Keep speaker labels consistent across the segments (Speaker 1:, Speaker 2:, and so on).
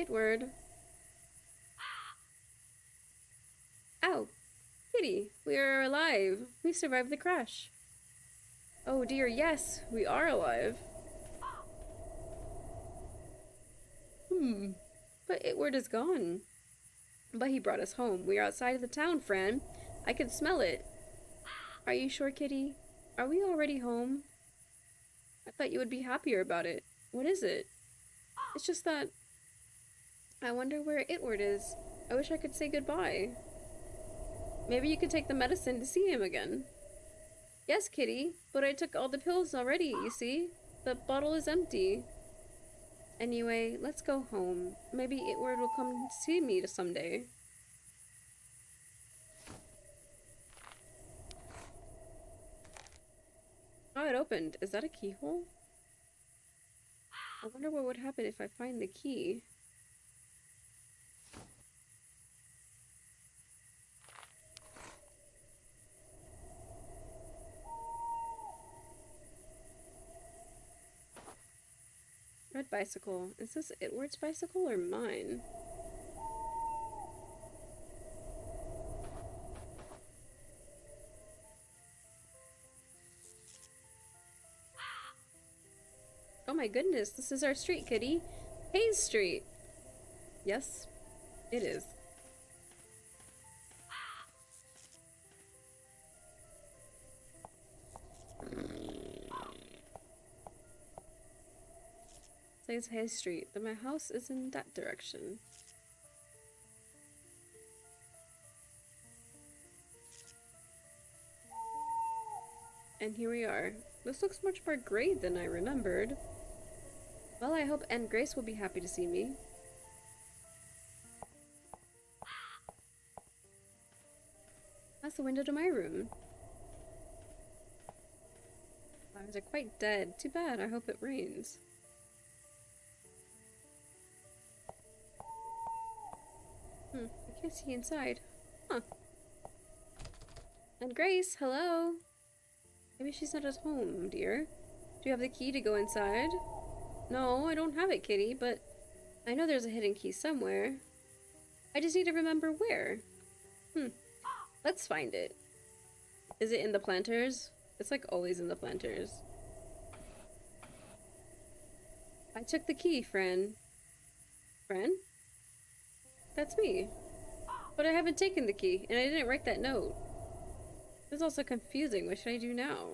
Speaker 1: Itward. Ow! Kitty, we are alive. We survived the crash. Oh dear, yes, we are alive. Hmm, but Itward is gone. But he brought us home. We are outside of the town, Fran. I can smell it. Are you sure, Kitty? Are we already home? I thought you would be happier about it. What is it? It's just that... I wonder where Itward is. I wish I could say goodbye. Maybe you could take the medicine to see him again. Yes, Kitty, but I took all the pills already, you see? The bottle is empty. Anyway, let's go home. Maybe Itward will come see me someday. Oh, it opened. Is that a keyhole? I wonder what would happen if I find the key. Red bicycle. Is this Itward's bicycle or mine? Oh my goodness, this is our street, kitty. Hayes Street. Yes, it is. Says Hayes Street, but my house is in that direction. And here we are. This looks much more gray than I remembered. Well, I hope Aunt Grace will be happy to see me. That's the window to my room. Flowers are quite dead. Too bad. I hope it rains. Hmm, I can't see inside. Huh. And Grace, hello? Maybe she's not at home, dear. Do you have the key to go inside? No, I don't have it, Kitty, but I know there's a hidden key somewhere. I just need to remember where. Hmm. Let's find it. Is it in the planters? It's like always in the planters. I took the key, friend. Fran? That's me. But I haven't taken the key, and I didn't write that note. This is also confusing. What should I do now?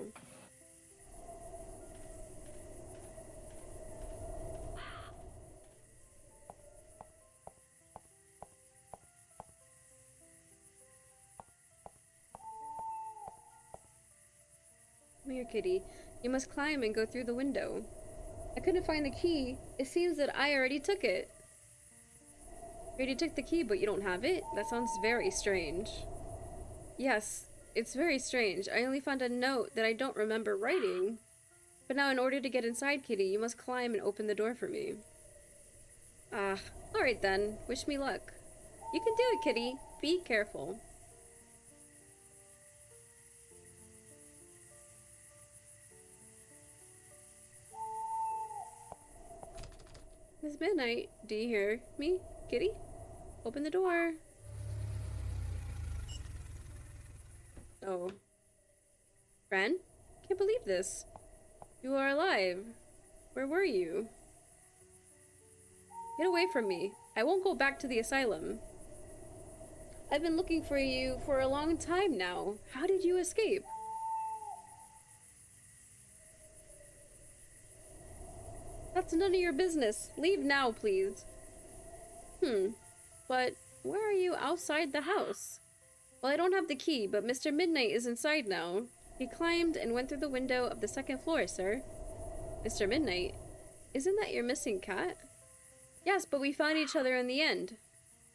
Speaker 1: Come here, kitty. You must climb and go through the window. I couldn't find the key. It seems that I already took it. You already took the key, but you don't have it? That sounds very strange. Yes, it's very strange. I only found a note that I don't remember writing. But now in order to get inside, Kitty, you must climb and open the door for me. Ah, alright then. Wish me luck. You can do it, Kitty. Be careful. It's midnight. Do you hear me, Kitty? Open the door. Oh. Fran? Can't believe this. You are alive. Where were you? Get away from me. I won't go back to the asylum. I've been looking for you for a long time now. How did you escape? That's none of your business. Leave now, please. Hmm. But where are you outside the house? Well, I don't have the key, but Mr. Midnight is inside now. He climbed and went through the window of the second floor, sir. Mr. Midnight? Isn't that your missing cat? Yes, but we found each other in the end.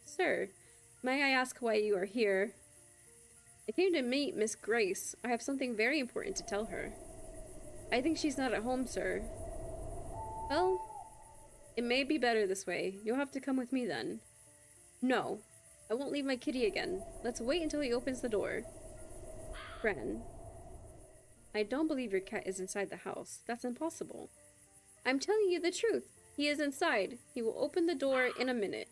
Speaker 1: Sir, may I ask why you are here? I came to meet Miss Grace. I have something very important to tell her. I think she's not at home, sir. Well, it may be better this way. You'll have to come with me then. No, I won't leave my kitty again. Let's wait until he opens the door. Fran, I don't believe your cat is inside the house. That's impossible. I'm telling you the truth. He is inside. He will open the door in a minute.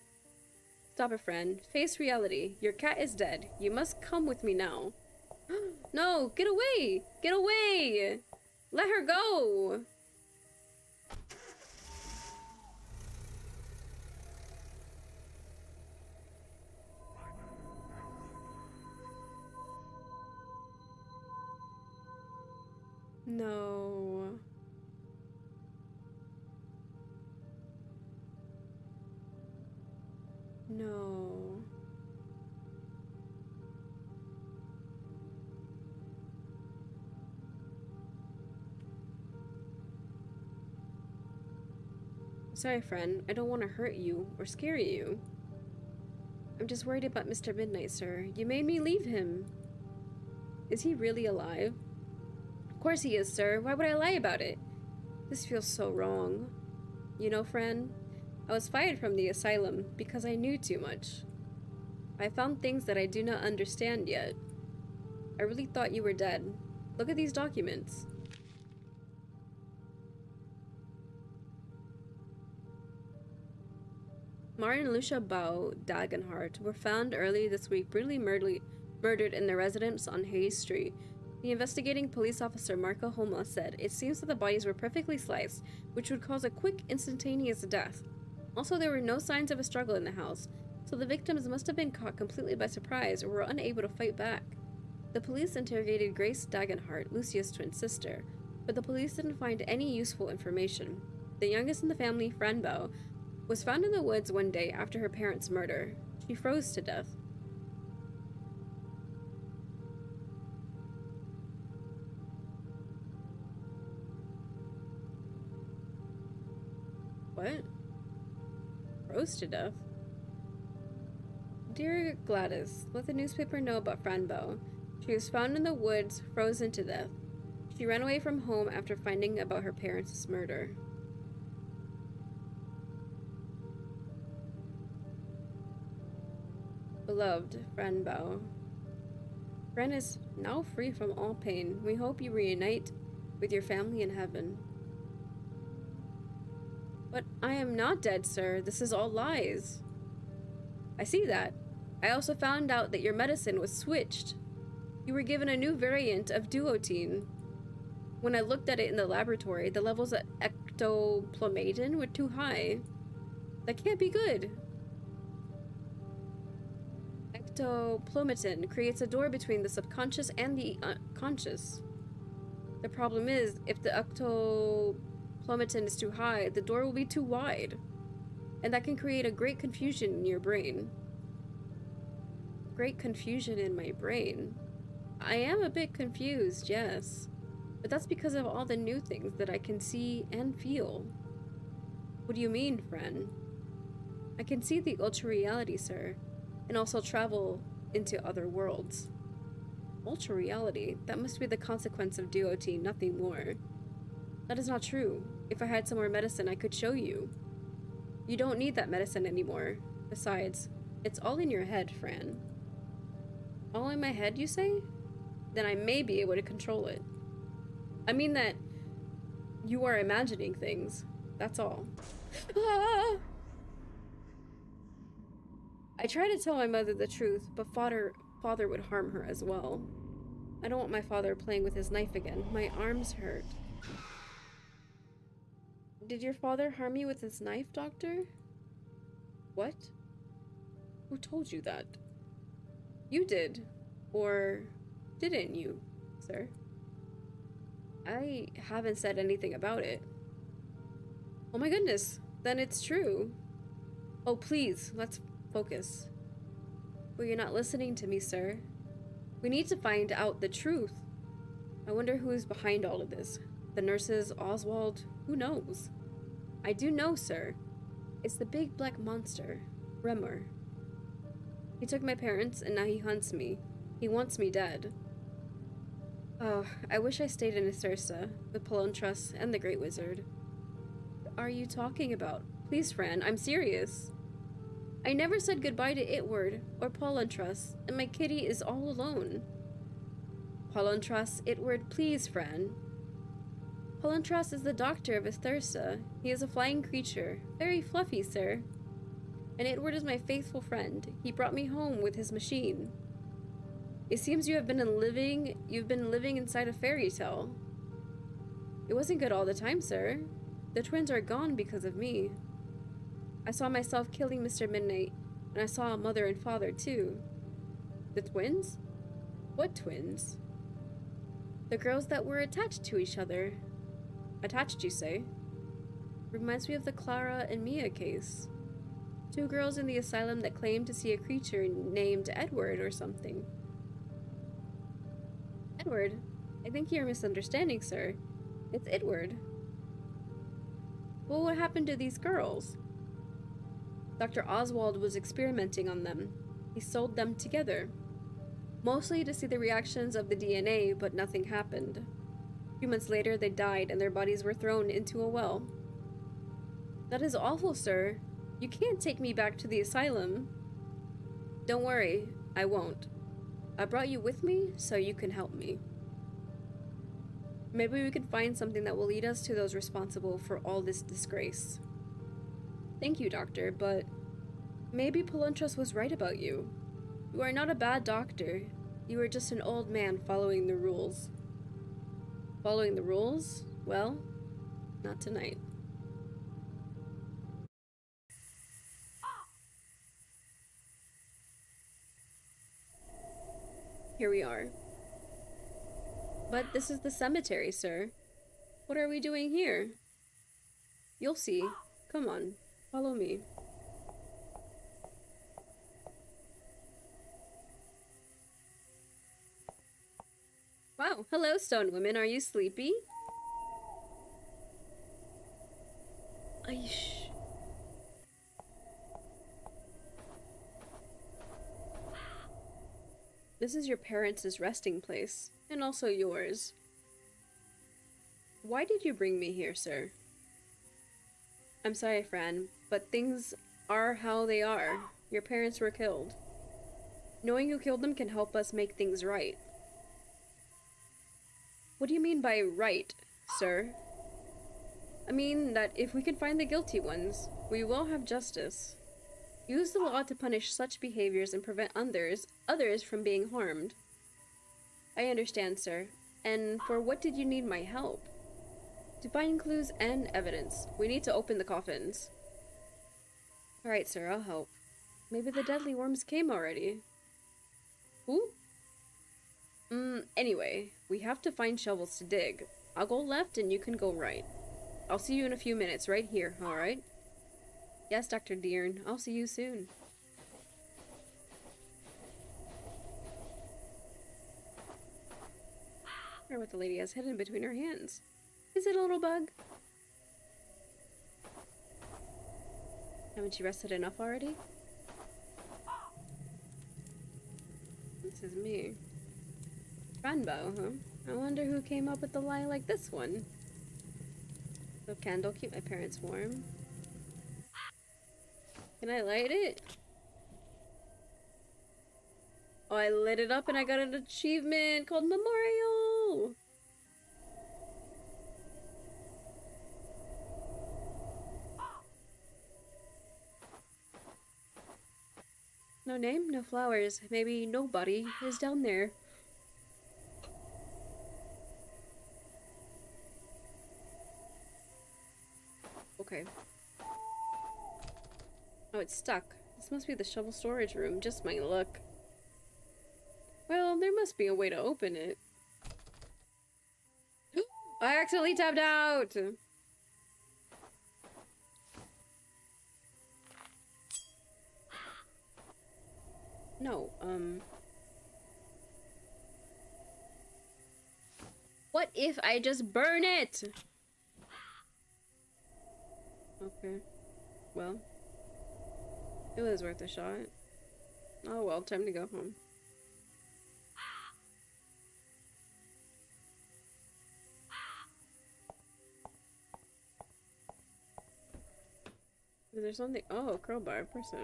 Speaker 1: Stop it, friend. Face reality. Your cat is dead. You must come with me now. no, get away! Get away! Let her go! No. No. Sorry, friend. I don't want to hurt you or scare you. I'm just worried about Mr. Midnight, sir. You made me leave him. Is he really alive? Of course he is, sir. Why would I lie about it? This feels so wrong. You know, friend, I was fired from the asylum because I knew too much. I found things that I do not understand yet. I really thought you were dead. Look at these documents. Martin Lucia Bow Dagenhart were found early this week brutally murdered in their residence on Hayes Street the investigating police officer Marco Homa said it seems that the bodies were perfectly sliced, which would cause a quick, instantaneous death. Also, there were no signs of a struggle in the house, so the victims must have been caught completely by surprise or were unable to fight back. The police interrogated Grace Dagenhart, Lucia's twin sister, but the police didn't find any useful information. The youngest in the family, Fran Bow, was found in the woods one day after her parents' murder. She froze to death. To death? Dear Gladys, let the newspaper know about Fran Bow. She was found in the woods, frozen to death. She ran away from home after finding about her parents' murder. Beloved Fran Bow. Fran is now free from all pain. We hope you reunite with your family in heaven. But I am not dead, sir. This is all lies. I see that. I also found out that your medicine was switched. You were given a new variant of duotine. When I looked at it in the laboratory, the levels of ectoplomatin were too high. That can't be good. Ectoplomatin creates a door between the subconscious and the conscious. The problem is, if the ecto Plummeton is too high, the door will be too wide. And that can create a great confusion in your brain. Great confusion in my brain. I am a bit confused, yes. But that's because of all the new things that I can see and feel. What do you mean, friend? I can see the ultra reality, sir, and also travel into other worlds. Ultra reality? That must be the consequence of duotine, nothing more. That is not true. If I had some more medicine, I could show you. You don't need that medicine anymore. Besides, it's all in your head, Fran. All in my head, you say? Then I may be able to control it. I mean that you are imagining things. That's all. Ah! I try to tell my mother the truth, but father father would harm her as well. I don't want my father playing with his knife again. My arms hurt. Did your father harm you with his knife, Doctor? What? Who told you that? You did. Or didn't you, sir? I haven't said anything about it. Oh my goodness, then it's true. Oh, please, let's focus. Well, you're not listening to me, sir. We need to find out the truth. I wonder who is behind all of this. The nurses, Oswald, who knows? I do know, sir. It's the big black monster, Remor. He took my parents, and now he hunts me. He wants me dead. Oh, I wish I stayed in Asursa, with Palontras and the Great Wizard. What are you talking about? Please, Fran, I'm serious. I never said goodbye to Itward or Palontras, and my kitty is all alone. Palontras, Itward, please, Fran. Palontras is the doctor of Athursa. He is a flying creature. Very fluffy, sir. And Itward is my faithful friend. He brought me home with his machine. It seems you have been living you've been living inside a fairy tale. It wasn't good all the time, sir. The twins are gone because of me. I saw myself killing Mr. Midnight, and I saw a mother and father too. The twins? What twins? The girls that were attached to each other. Attached, you say? Reminds me of the Clara and Mia case. Two girls in the asylum that claimed to see a creature named Edward or something. Edward? I think you're misunderstanding, sir. It's Edward. Well, what happened to these girls? Dr. Oswald was experimenting on them. He sold them together. Mostly to see the reactions of the DNA, but nothing happened. Few months later, they died and their bodies were thrown into a well. That is awful, sir. You can't take me back to the asylum. Don't worry, I won't. I brought you with me so you can help me. Maybe we can find something that will lead us to those responsible for all this disgrace. Thank you, Doctor, but maybe Palontras was right about you. You are not a bad doctor. You are just an old man following the rules. Following the rules? Well, not tonight. Here we are. But this is the cemetery, sir. What are we doing here? You'll see. Come on, follow me. Hello, stone women. Are you sleepy? Aish. This is your parents' resting place, and also yours. Why did you bring me here, sir? I'm sorry, Fran, but things are how they are. Your parents were killed. Knowing who killed them can help us make things right. What do you mean by right, sir? I mean that if we can find the guilty ones, we will have justice. Use the law to punish such behaviors and prevent others, others from being harmed. I understand, sir. And for what did you need my help? To find clues and evidence. We need to open the coffins. Alright, sir, I'll help. Maybe the deadly worms came already. Who? Mm, anyway, we have to find shovels to dig. I'll go left and you can go right. I'll see you in a few minutes right here, alright? Yes, Dr. Deern. I'll see you soon. I wonder what the lady has hidden between her hands. Is it a little bug? Haven't you rested enough already? This is me. Runbow, huh? I wonder who came up with the lie like this one. The candle, keep my parents warm. Can I light it? Oh, I lit it up and I got an achievement called Memorial! No name, no flowers. Maybe nobody is down there. Okay. Oh, it's stuck. This must be the shovel storage room. Just my luck. Well, there must be a way to open it. I accidentally tapped out! No, um... What if I just burn it? Okay. Well. It was worth a shot. Oh well, time to go home. Is there something? Oh, crowbar, person.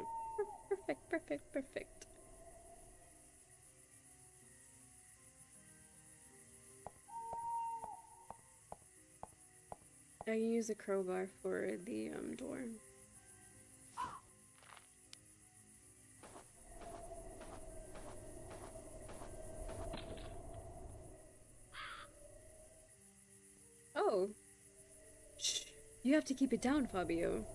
Speaker 1: Perfect, perfect, perfect. Use a crowbar for the um, door. Oh. Shh. You have to keep it down, Fabio.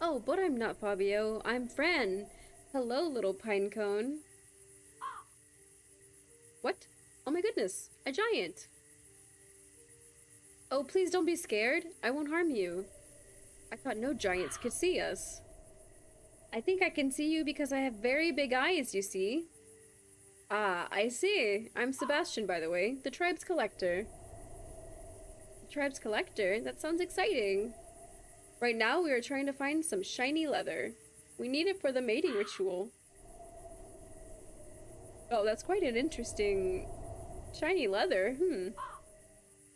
Speaker 1: Oh, but I'm not Fabio. I'm Fran. Hello, little pine cone. What? Oh my goodness, a giant. Oh, please don't be scared. I won't harm you. I thought no giants could see us. I think I can see you because I have very big eyes, you see. Ah, I see. I'm Sebastian, by the way, the tribe's collector. The tribe's collector? That sounds exciting. Right now, we are trying to find some shiny leather. We need it for the mating ritual. Oh, that's quite an interesting shiny leather. Hmm.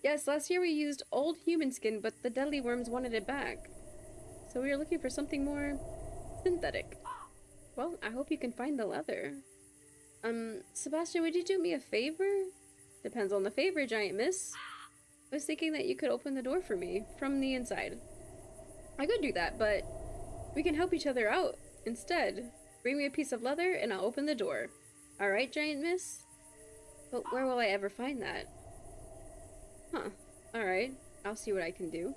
Speaker 1: Yes, last year we used old human skin, but the deadly worms wanted it back. So we are looking for something more synthetic. Well, I hope you can find the leather. Um, Sebastian, would you do me a favor? Depends on the favor, giant miss. I was thinking that you could open the door for me from the inside. I could do that, but we can help each other out instead. Bring me a piece of leather and I'll open the door. Alright, giant miss? But where will I ever find that? Huh. Alright. I'll see what I can do.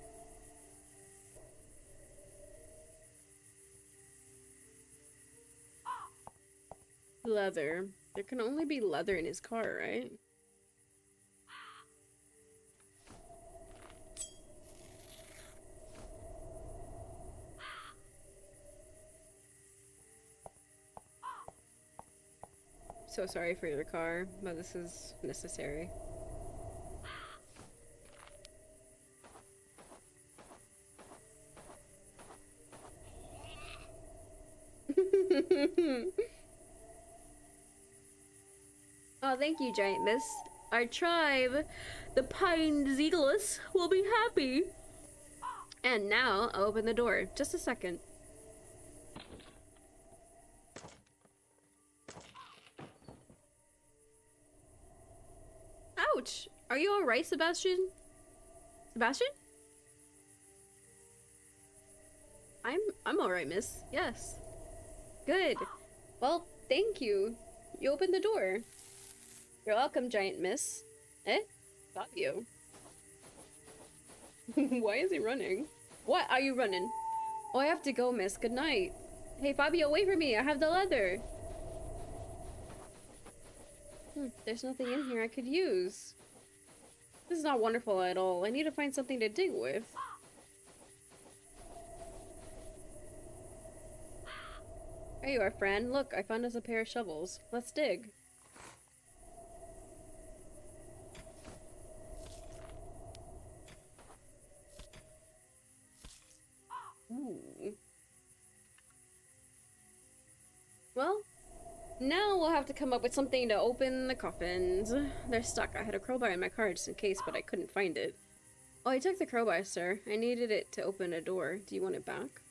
Speaker 1: Leather. There can only be leather in his car, right? So sorry for your car, but this is necessary. oh, thank you, Giant Miss. Our tribe, the Pine Zeagless, will be happy. And now, I'll open the door. Just a second. Ouch! Are you alright, Sebastian? Sebastian? I'm I'm alright, miss. Yes. Good. Well, thank you. You opened the door. You're welcome, giant miss. Eh? Fabio. Why is he running? What are you running? Oh, I have to go, miss. Good night. Hey, Fabio, wait for me. I have the leather. Hmm, there's nothing in here I could use. This is not wonderful at all. I need to find something to dig with. There you are, friend. Look, I found us a pair of shovels. Let's dig. Ooh. Well, now we'll have to come up with something to open the coffins. They're stuck. I had a crowbar in my car just in case, but I couldn't find it. Oh, I took the crowbar, sir. I needed it to open a door. Do you want it back?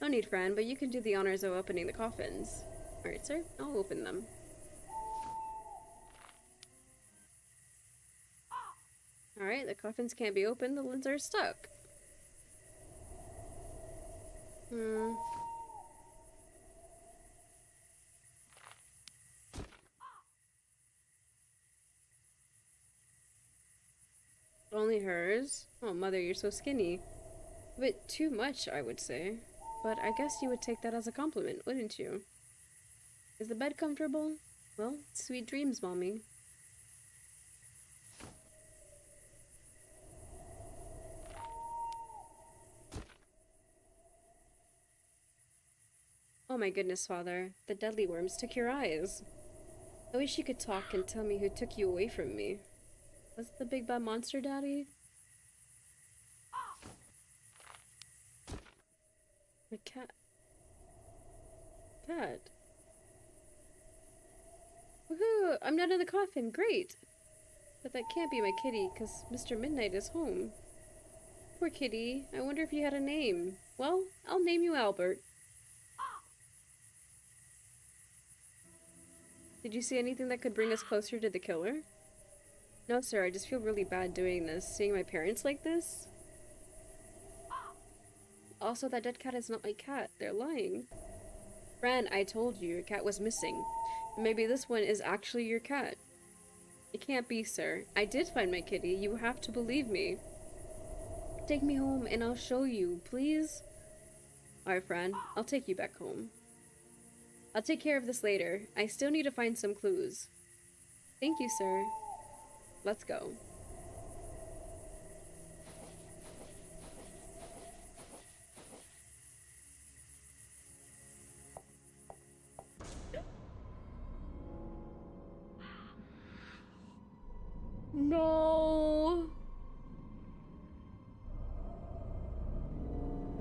Speaker 1: No need, friend, but you can do the honors of opening the coffins. Alright, sir. I'll open them. Alright, the coffins can't be opened. The lids are stuck. Hmm. Only hers? Oh, mother, you're so skinny. A bit too much, I would say. But I guess you would take that as a compliment, wouldn't you? Is the bed comfortable? Well, sweet dreams, Mommy. Oh my goodness, Father. The deadly worms took your eyes. I wish you could talk and tell me who took you away from me. Was it the big bad monster, Daddy? My cat. Cat. Woohoo! I'm not in the coffin. Great! But that can't be my kitty, because Mr. Midnight is home. Poor kitty. I wonder if you had a name. Well, I'll name you Albert. Did you see anything that could bring us closer to the killer? No, sir. I just feel really bad doing this. Seeing my parents like this? Also, that dead cat is not my cat. They're lying. Fran, I told you your cat was missing. Maybe this one is actually your cat. It can't be, sir. I did find my kitty. You have to believe me. Take me home and I'll show you, please? Alright, Fran. I'll take you back home. I'll take care of this later. I still need to find some clues. Thank you, sir. Let's go. No.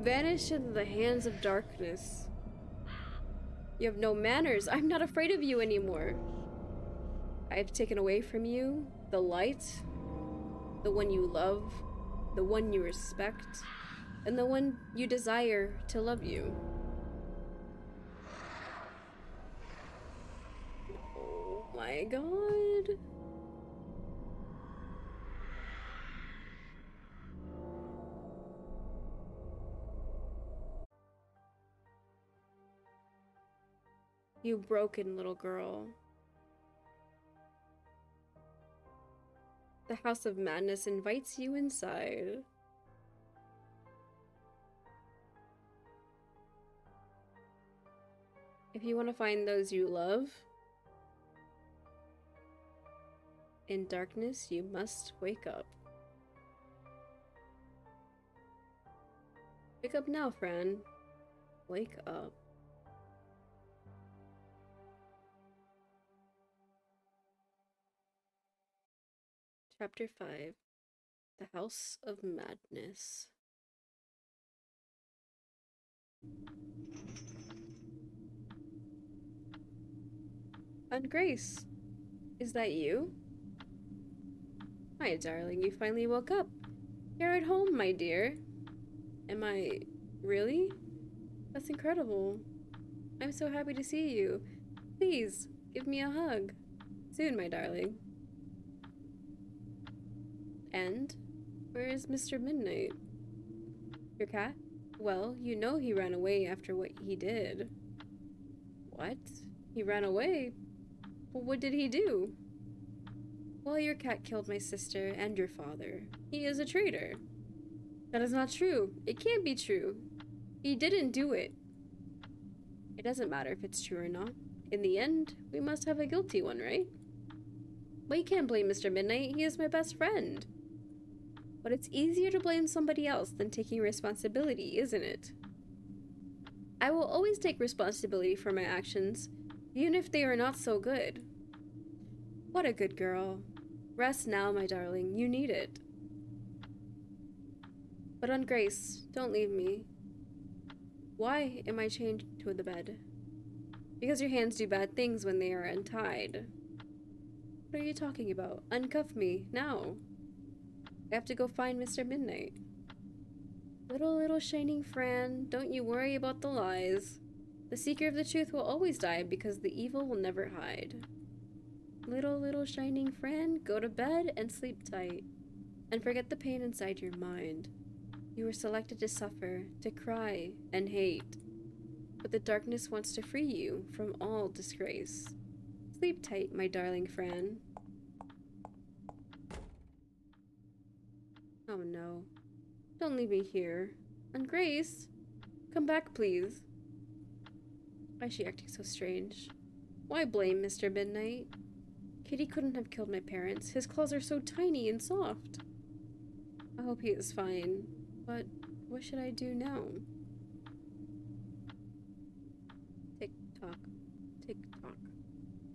Speaker 1: Vanish into the hands of darkness. You have no manners. I'm not afraid of you anymore. I've taken away from you the light, the one you love, the one you respect, and the one you desire to love you. Oh my god. You broken little girl. The House of Madness invites you inside. If you want to find those you love, in darkness you must wake up. Wake up now, friend. Wake up. Chapter 5 The House of Madness. Aunt Grace, is that you? Hi, darling, you finally woke up. You're at home, my dear. Am I... really? That's incredible. I'm so happy to see you. Please, give me a hug. Soon, my darling. And where is Mr. Midnight? Your cat? Well, you know he ran away after what he did. What? He ran away? Well, what did he do? Well, your cat killed my sister and your father. He is a traitor. That is not true. It can't be true. He didn't do it. It doesn't matter if it's true or not. In the end, we must have a guilty one, right? But you can't blame Mr. Midnight. He is my best friend. But it's easier to blame somebody else than taking responsibility, isn't it? I will always take responsibility for my actions, even if they are not so good. What a good girl. Rest now, my darling. You need it. But Aunt Grace, don't leave me. Why am I chained to the bed? Because your hands do bad things when they are untied. What are you talking about? Uncuff me, now. I have to go find Mr. Midnight. Little, little shining Fran, don't you worry about the lies. The seeker of the truth will always die because the evil will never hide. Little, little shining Fran, go to bed and sleep tight. And forget the pain inside your mind. You were selected to suffer, to cry, and hate. But the darkness wants to free you from all disgrace. Sleep tight, my darling Fran. Oh no. Don't leave me here. And Grace, come back please. Why is she acting so strange? Why blame Mr. Midnight? Kitty couldn't have killed my parents. His claws are so tiny and soft. I hope he is fine. But what should I do now? Tick tock, tick tock.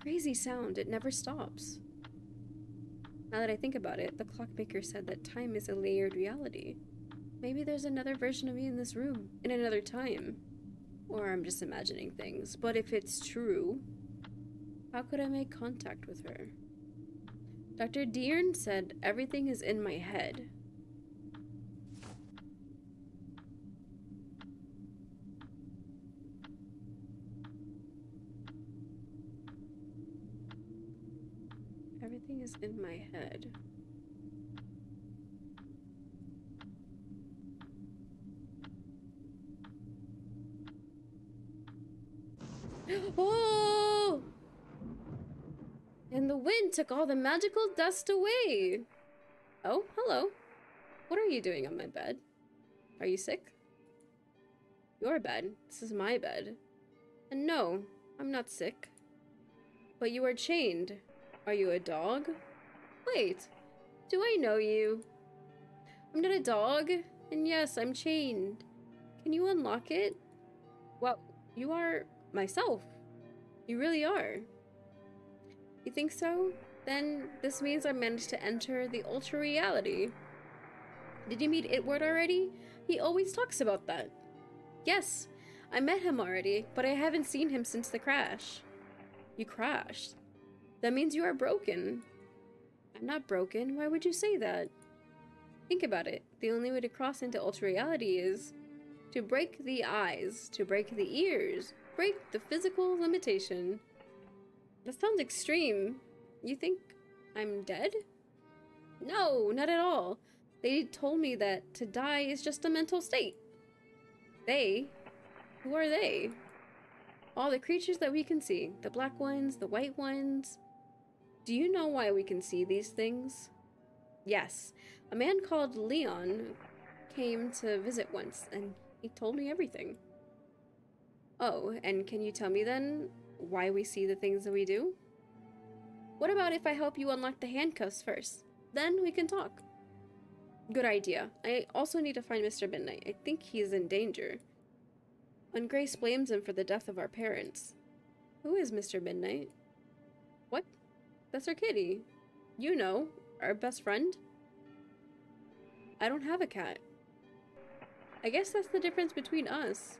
Speaker 1: Crazy sound, it never stops. Now that I think about it, the clockmaker said that time is a layered reality. Maybe there's another version of me in this room, in another time. Or I'm just imagining things. But if it's true, how could I make contact with her? Dr. Deern said everything is in my head. in my head. oh! And the wind took all the magical dust away. Oh, hello. What are you doing on my bed? Are you sick? Your bed. This is my bed. And no, I'm not sick. But you are chained. Are you a dog? Wait, do I know you? I'm not a dog. And yes, I'm chained. Can you unlock it? Well, you are myself. You really are. You think so? Then this means I managed to enter the ultra reality. Did you meet Itward already? He always talks about that. Yes, I met him already, but I haven't seen him since the crash. You crashed. That means you are broken. I'm not broken. Why would you say that? Think about it. The only way to cross into ultra reality is to break the eyes, to break the ears, break the physical limitation. That sounds extreme. You think I'm dead? No, not at all. They told me that to die is just a mental state. They? Who are they? All the creatures that we can see. The black ones, the white ones. Do you know why we can see these things? Yes. A man called Leon came to visit once, and he told me everything. Oh, and can you tell me then why we see the things that we do? What about if I help you unlock the handcuffs first? Then we can talk. Good idea. I also need to find Mr. Midnight. I think he's in danger. And Grace blames him for the death of our parents. Who is Mr. Midnight? That's our kitty. You know, our best friend. I don't have a cat. I guess that's the difference between us.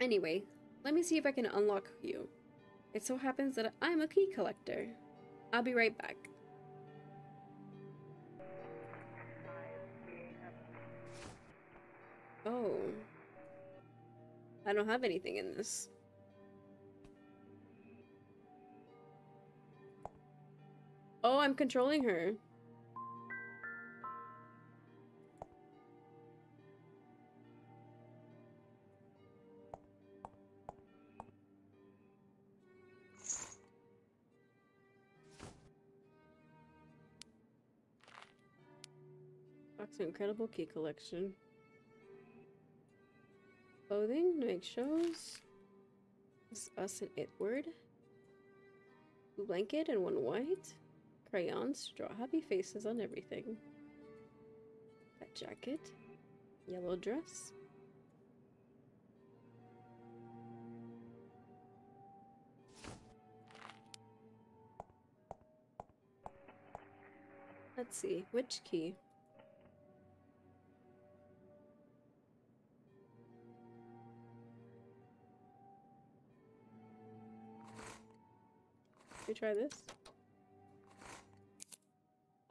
Speaker 1: Anyway, let me see if I can unlock you. It so happens that I'm a key collector. I'll be right back. Oh. I don't have anything in this. Oh, I'm controlling her. Fox Incredible Key Collection. Clothing, make shows. Is us and Itward. Blanket and one white. Crayons, draw happy faces on everything. That jacket. Yellow dress. Let's see, which key? we try this?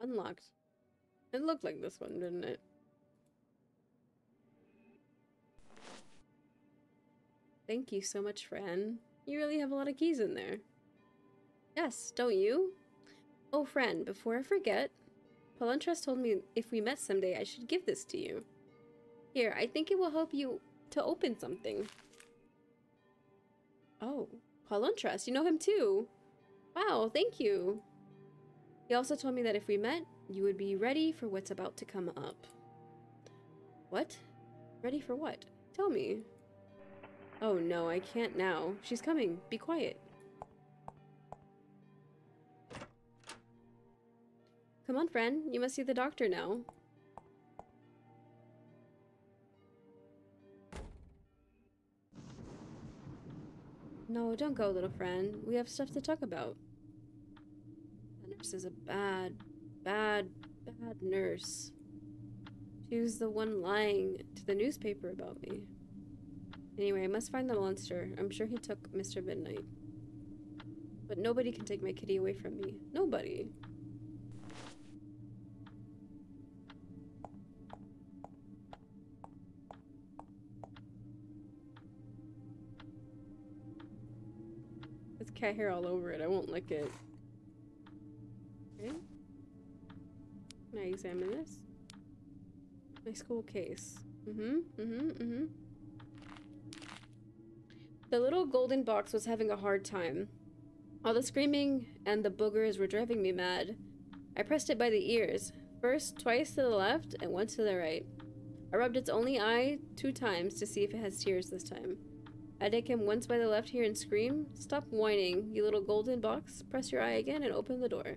Speaker 1: Unlocked. It looked like this one, didn't it? Thank you so much, Fran. You really have a lot of keys in there. Yes, don't you? Oh, Fran, before I forget, Palontras told me if we met someday, I should give this to you. Here, I think it will help you to open something. Oh, Palontras, you know him too. Wow, thank you. He also told me that if we met, you would be ready for what's about to come up. What? Ready for what? Tell me. Oh no, I can't now. She's coming. Be quiet. Come on, friend. You must see the doctor now. No, don't go, little friend. We have stuff to talk about. The is a bad, bad, bad nurse. She was the one lying to the newspaper about me. Anyway, I must find the monster. I'm sure he took Mr. Midnight. But nobody can take my kitty away from me. Nobody. cat hair all over it. I won't lick it. Now examine this. My school case. Mm-hmm, mm-hmm, mm-hmm. The little golden box was having a hard time. All the screaming and the boogers were driving me mad. I pressed it by the ears, first twice to the left and once to the right. I rubbed its only eye two times to see if it has tears this time. I take him once by the left here and scream, Stop whining, you little golden box. Press your eye again and open the door.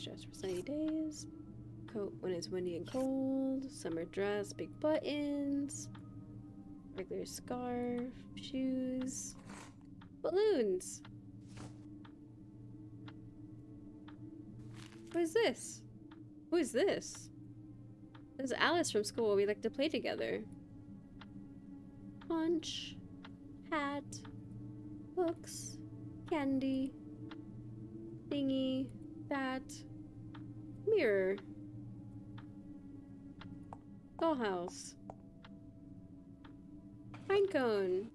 Speaker 1: Dress for sunny days. Coat when it's windy and cold. Summer dress, big buttons. Regular scarf, shoes. Balloons! Who is this? Who is this? This is Alice from school. We like to play together. Punch. Hat. Books. Candy. Thingy. That. Mirror. Dollhouse. Pine cone.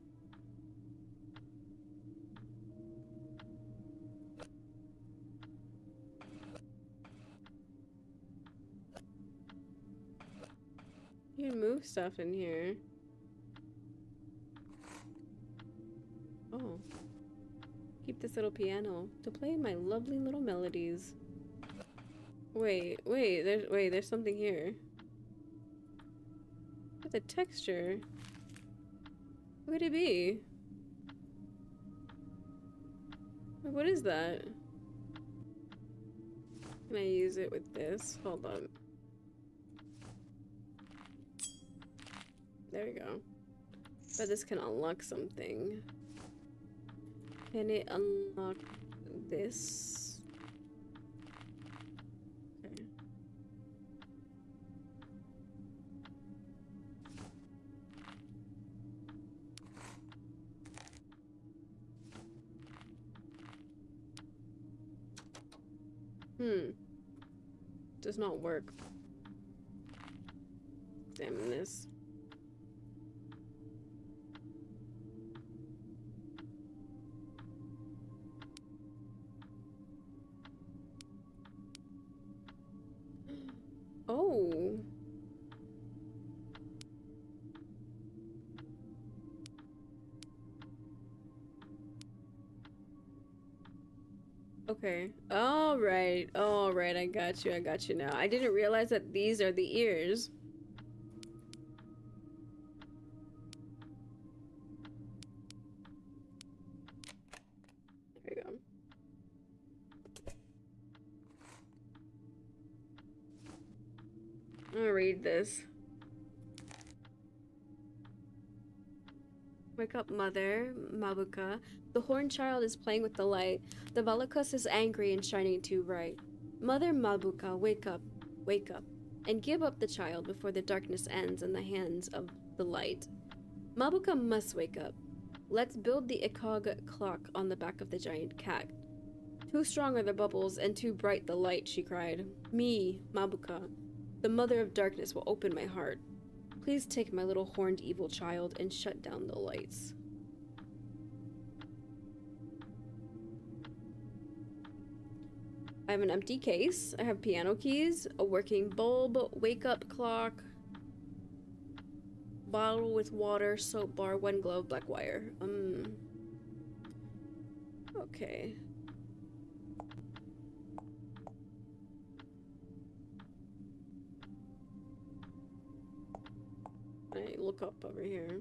Speaker 1: You can move stuff in here. Oh. Keep this little piano to play my lovely little melodies. Wait, wait, there's wait, there's something here. With the texture. What could it be? What is that? Can I use it with this? Hold on. There we go. But this can unlock something. Can it unlock this? Hmm. Does not work. Damn this. Okay. All right. All right. I got you. I got you now. I didn't realize that these are the ears. Up, mother, Mabuka. The horned child is playing with the light. The Valakus is angry and shining too bright. Mother Mabuka, wake up, wake up, and give up the child before the darkness ends in the hands of the light. Mabuka must wake up. Let's build the Ikog clock on the back of the giant cat. Too strong are the bubbles and too bright the light, she cried. Me, Mabuka, the mother of darkness, will open my heart. Please take my little horned evil child and shut down the lights. I have an empty case. I have piano keys, a working bulb, wake up clock, bottle with water, soap bar, one glove, black wire. Um. Okay. I look up over here.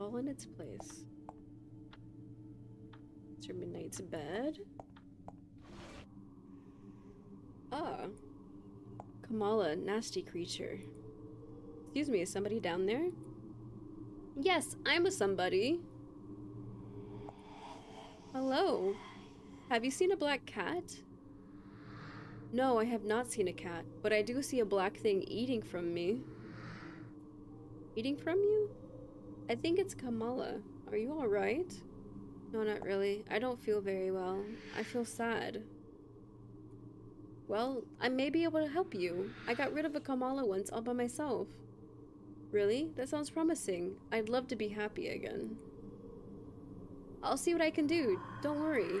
Speaker 1: All in its place. It's your midnight's bed. Ah. Kamala, nasty creature. Excuse me, is somebody down there? Yes, I'm a somebody. Hello. Have you seen a black cat? No, I have not seen a cat, but I do see a black thing eating from me. Eating from you? I think it's Kamala. Are you alright? No, not really. I don't feel very well. I feel sad. Well, I may be able to help you. I got rid of a Kamala once all by myself. Really? That sounds promising. I'd love to be happy again. I'll see what I can do. Don't worry.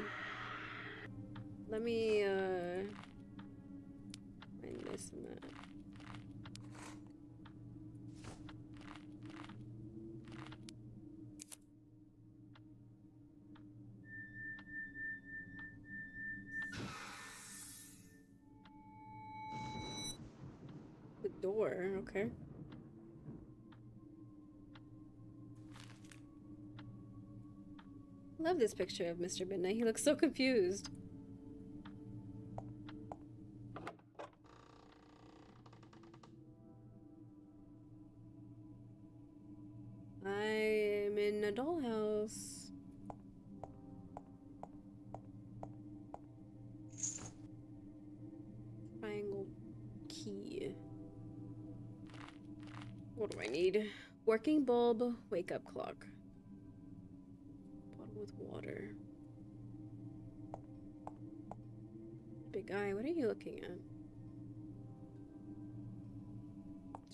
Speaker 1: Let me, uh... door, okay. Love this picture of Mr. Midnight. He looks so confused. Bulb, wake up clock. Bottle with water. Big eye, what are you looking at?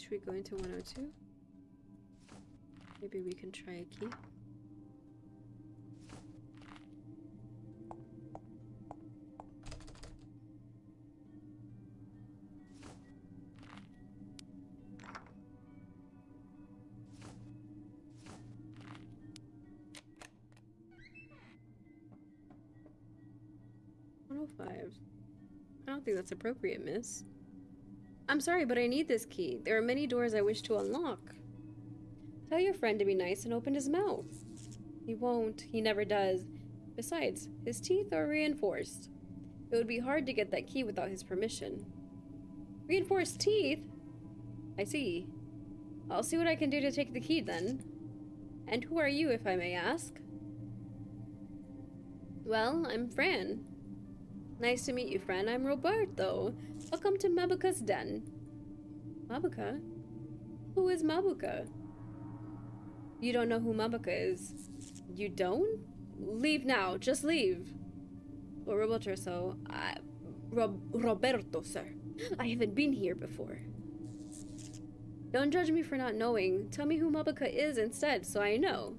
Speaker 1: Should we go into 102? Maybe we can try a key. Appropriate, miss. I'm sorry, but I need this key. There are many doors I wish to unlock. Tell your friend to be nice and open his mouth. He won't. He never does. Besides, his teeth are reinforced. It would be hard to get that key without his permission. Reinforced teeth? I see. I'll see what I can do to take the key then. And who are you, if I may ask? Well, I'm Fran. Nice to meet you, friend. I'm Roberto. Welcome to Mabuka's den. Mabuka? Who is Mabuka? You don't know who Mabuka is. You don't? Leave now. Just leave. Well, Roberto, so... I, Rob, Roberto, sir. I haven't been here before. Don't judge me for not knowing. Tell me who Mabuka is instead, so I know.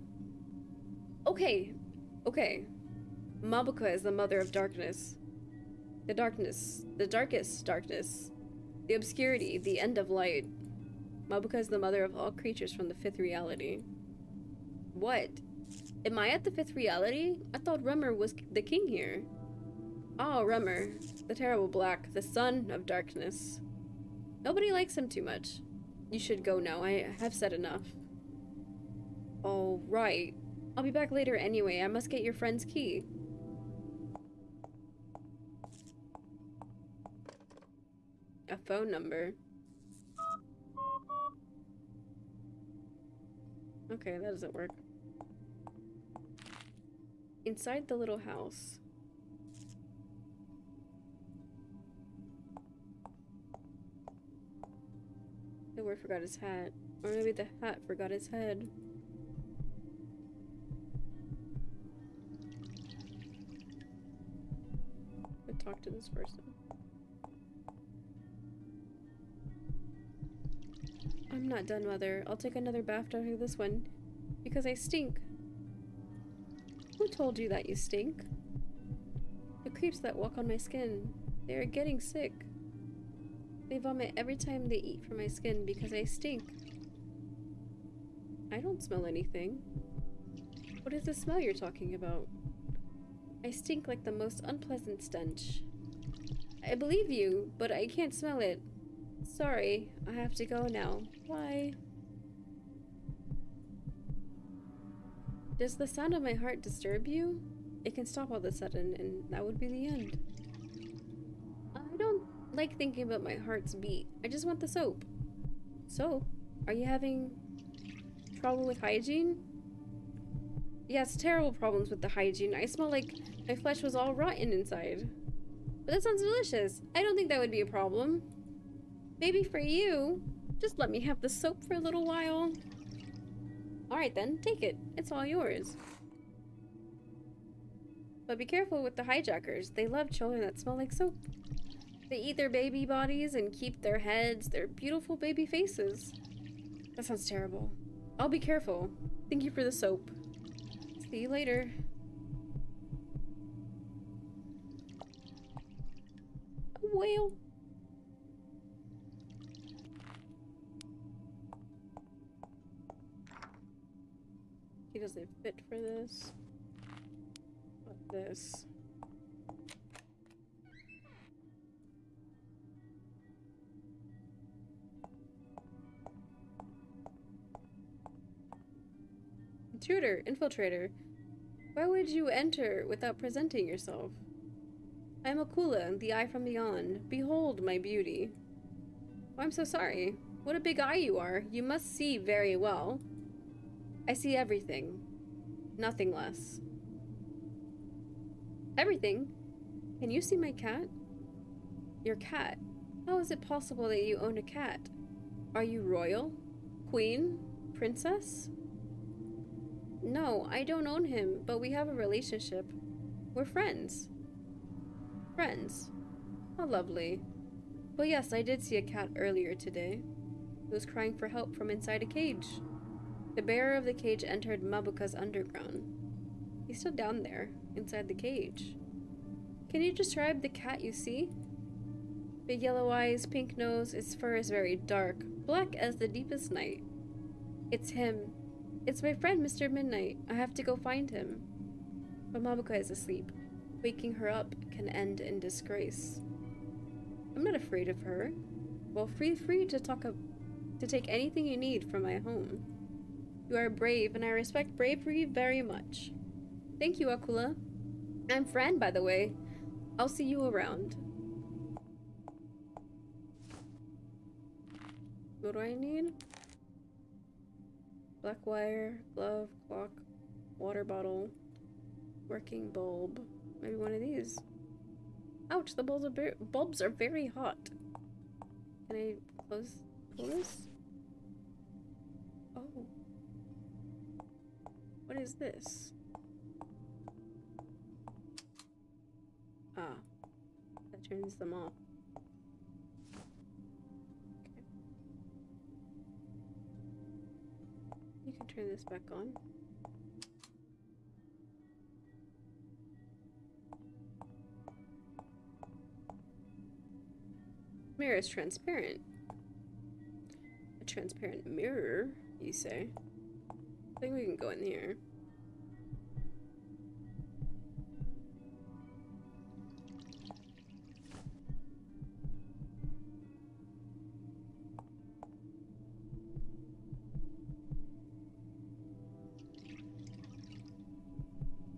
Speaker 1: Okay. Okay. Mabuka is the mother of darkness. The darkness. The darkest darkness. The obscurity. The end of light. Mabuka is the mother of all creatures from the fifth reality. What? Am I at the fifth reality? I thought Remor was the king here. Ah, oh, Remor. The terrible black. The son of darkness. Nobody likes him too much. You should go now. I have said enough. All right. I'll be back later anyway. I must get your friend's key. A phone number. Okay, that doesn't work. Inside the little house. The word forgot his hat. Or maybe the hat forgot his head. I talk to this person. I'm not done, Mother. I'll take another bath after this one. Because I stink. Who told you that you stink? The creeps that walk on my skin. They are getting sick. They vomit every time they eat from my skin because I stink. I don't smell anything. What is the smell you're talking about? I stink like the most unpleasant stench. I believe you, but I can't smell it. Sorry, I have to go now. Bye. Does the sound of my heart disturb you? It can stop all of a sudden, and that would be the end. I don't like thinking about my heart's beat. I just want the soap. Soap? Are you having trouble with hygiene? Yes, terrible problems with the hygiene. I smell like my flesh was all rotten inside. But that sounds delicious. I don't think that would be a problem. Maybe for you. Just let me have the soap for a little while. Alright then, take it. It's all yours. But be careful with the hijackers. They love children that smell like soap. They eat their baby bodies and keep their heads, their beautiful baby faces. That sounds terrible. I'll be careful. Thank you for the soap. See you later. A whale. because they fit for this. This. Intruder, infiltrator. Why would you enter without presenting yourself? I am Akula, the eye from beyond. Behold my beauty. Oh, I'm so sorry. What a big eye you are. You must see very well. I see everything. Nothing less. Everything? Can you see my cat? Your cat? How is it possible that you own a cat? Are you royal? Queen? Princess? No, I don't own him, but we have a relationship. We're friends. Friends. How lovely. Well, yes, I did see a cat earlier today. It was crying for help from inside a cage. The bearer of the cage entered Mabuka's underground. He's still down there, inside the cage. Can you describe the cat you see? Big yellow eyes, pink nose, its fur is very dark, black as the deepest night. It's him. It's my friend, Mr. Midnight. I have to go find him. But Mabuka is asleep. Waking her up can end in disgrace. I'm not afraid of her. Well, free free to talk to take anything you need from my home. You are brave, and I respect bravery very much. Thank you, Akula. I'm Fran, by the way. I'll see you around. What do I need? Black wire, glove, clock, water bottle, working bulb. Maybe one of these. Ouch, the bulbs are bulbs are very hot. Can I close pull this? Oh. What is this? Ah. That turns them off. Okay. You can turn this back on. Mirror is transparent. A transparent mirror, you say? I think we can go in here.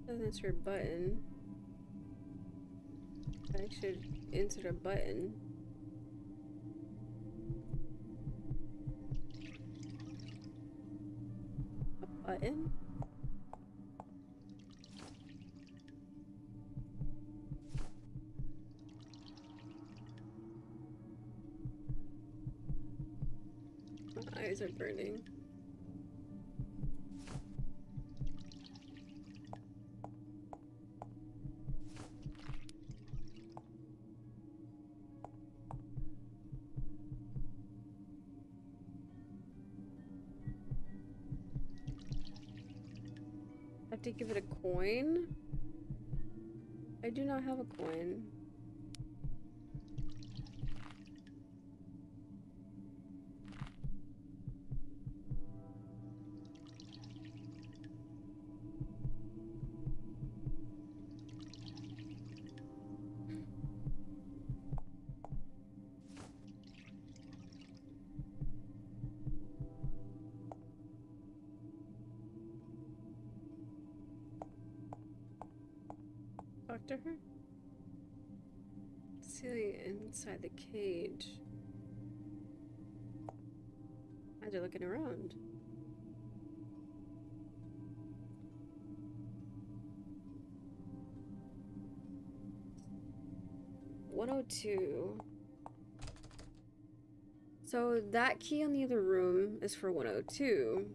Speaker 1: Doesn't insert button. I should insert a button. Button. My eyes are burning. Coin? I do not have a coin. Inside the cage. As you're looking around. One oh two. So that key on the other room is for 102.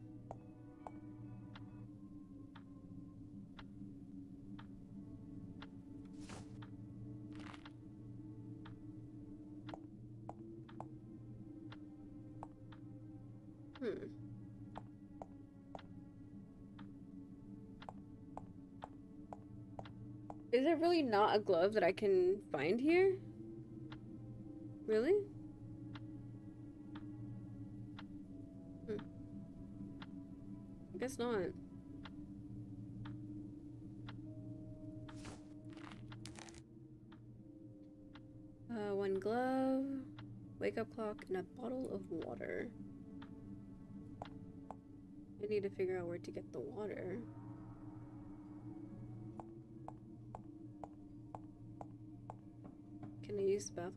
Speaker 1: There really not a glove that I can find here? Really? Hmm. I guess not. Uh, one glove, wake up clock, and a bottle of water. I need to figure out where to get the water. Can I use bath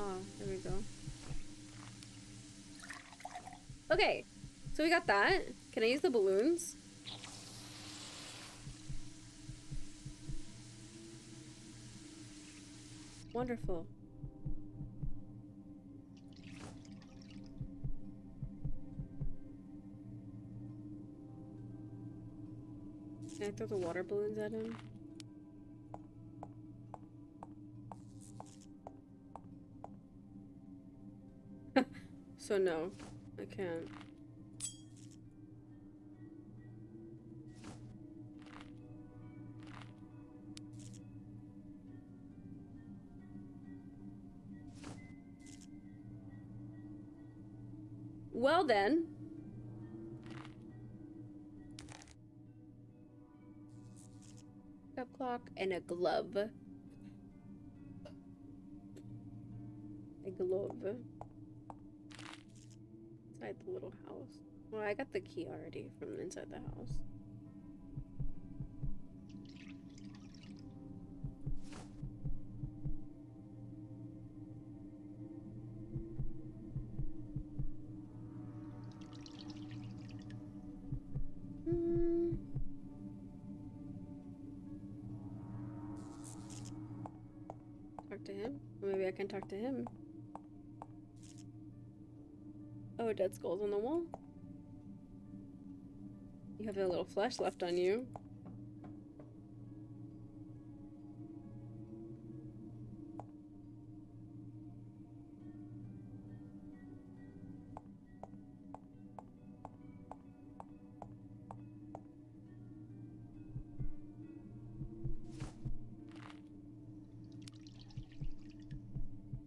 Speaker 1: Oh, there we go. Okay, so we got that. Can I use the balloons? Wonderful. Can I throw the water balloons at him? So no, I can't. Well then. Cup clock and a glove. Well, I got the key already from inside the house. Hmm. Talk to him? Maybe I can talk to him. Oh, dead skulls on the wall. A little flesh left on you.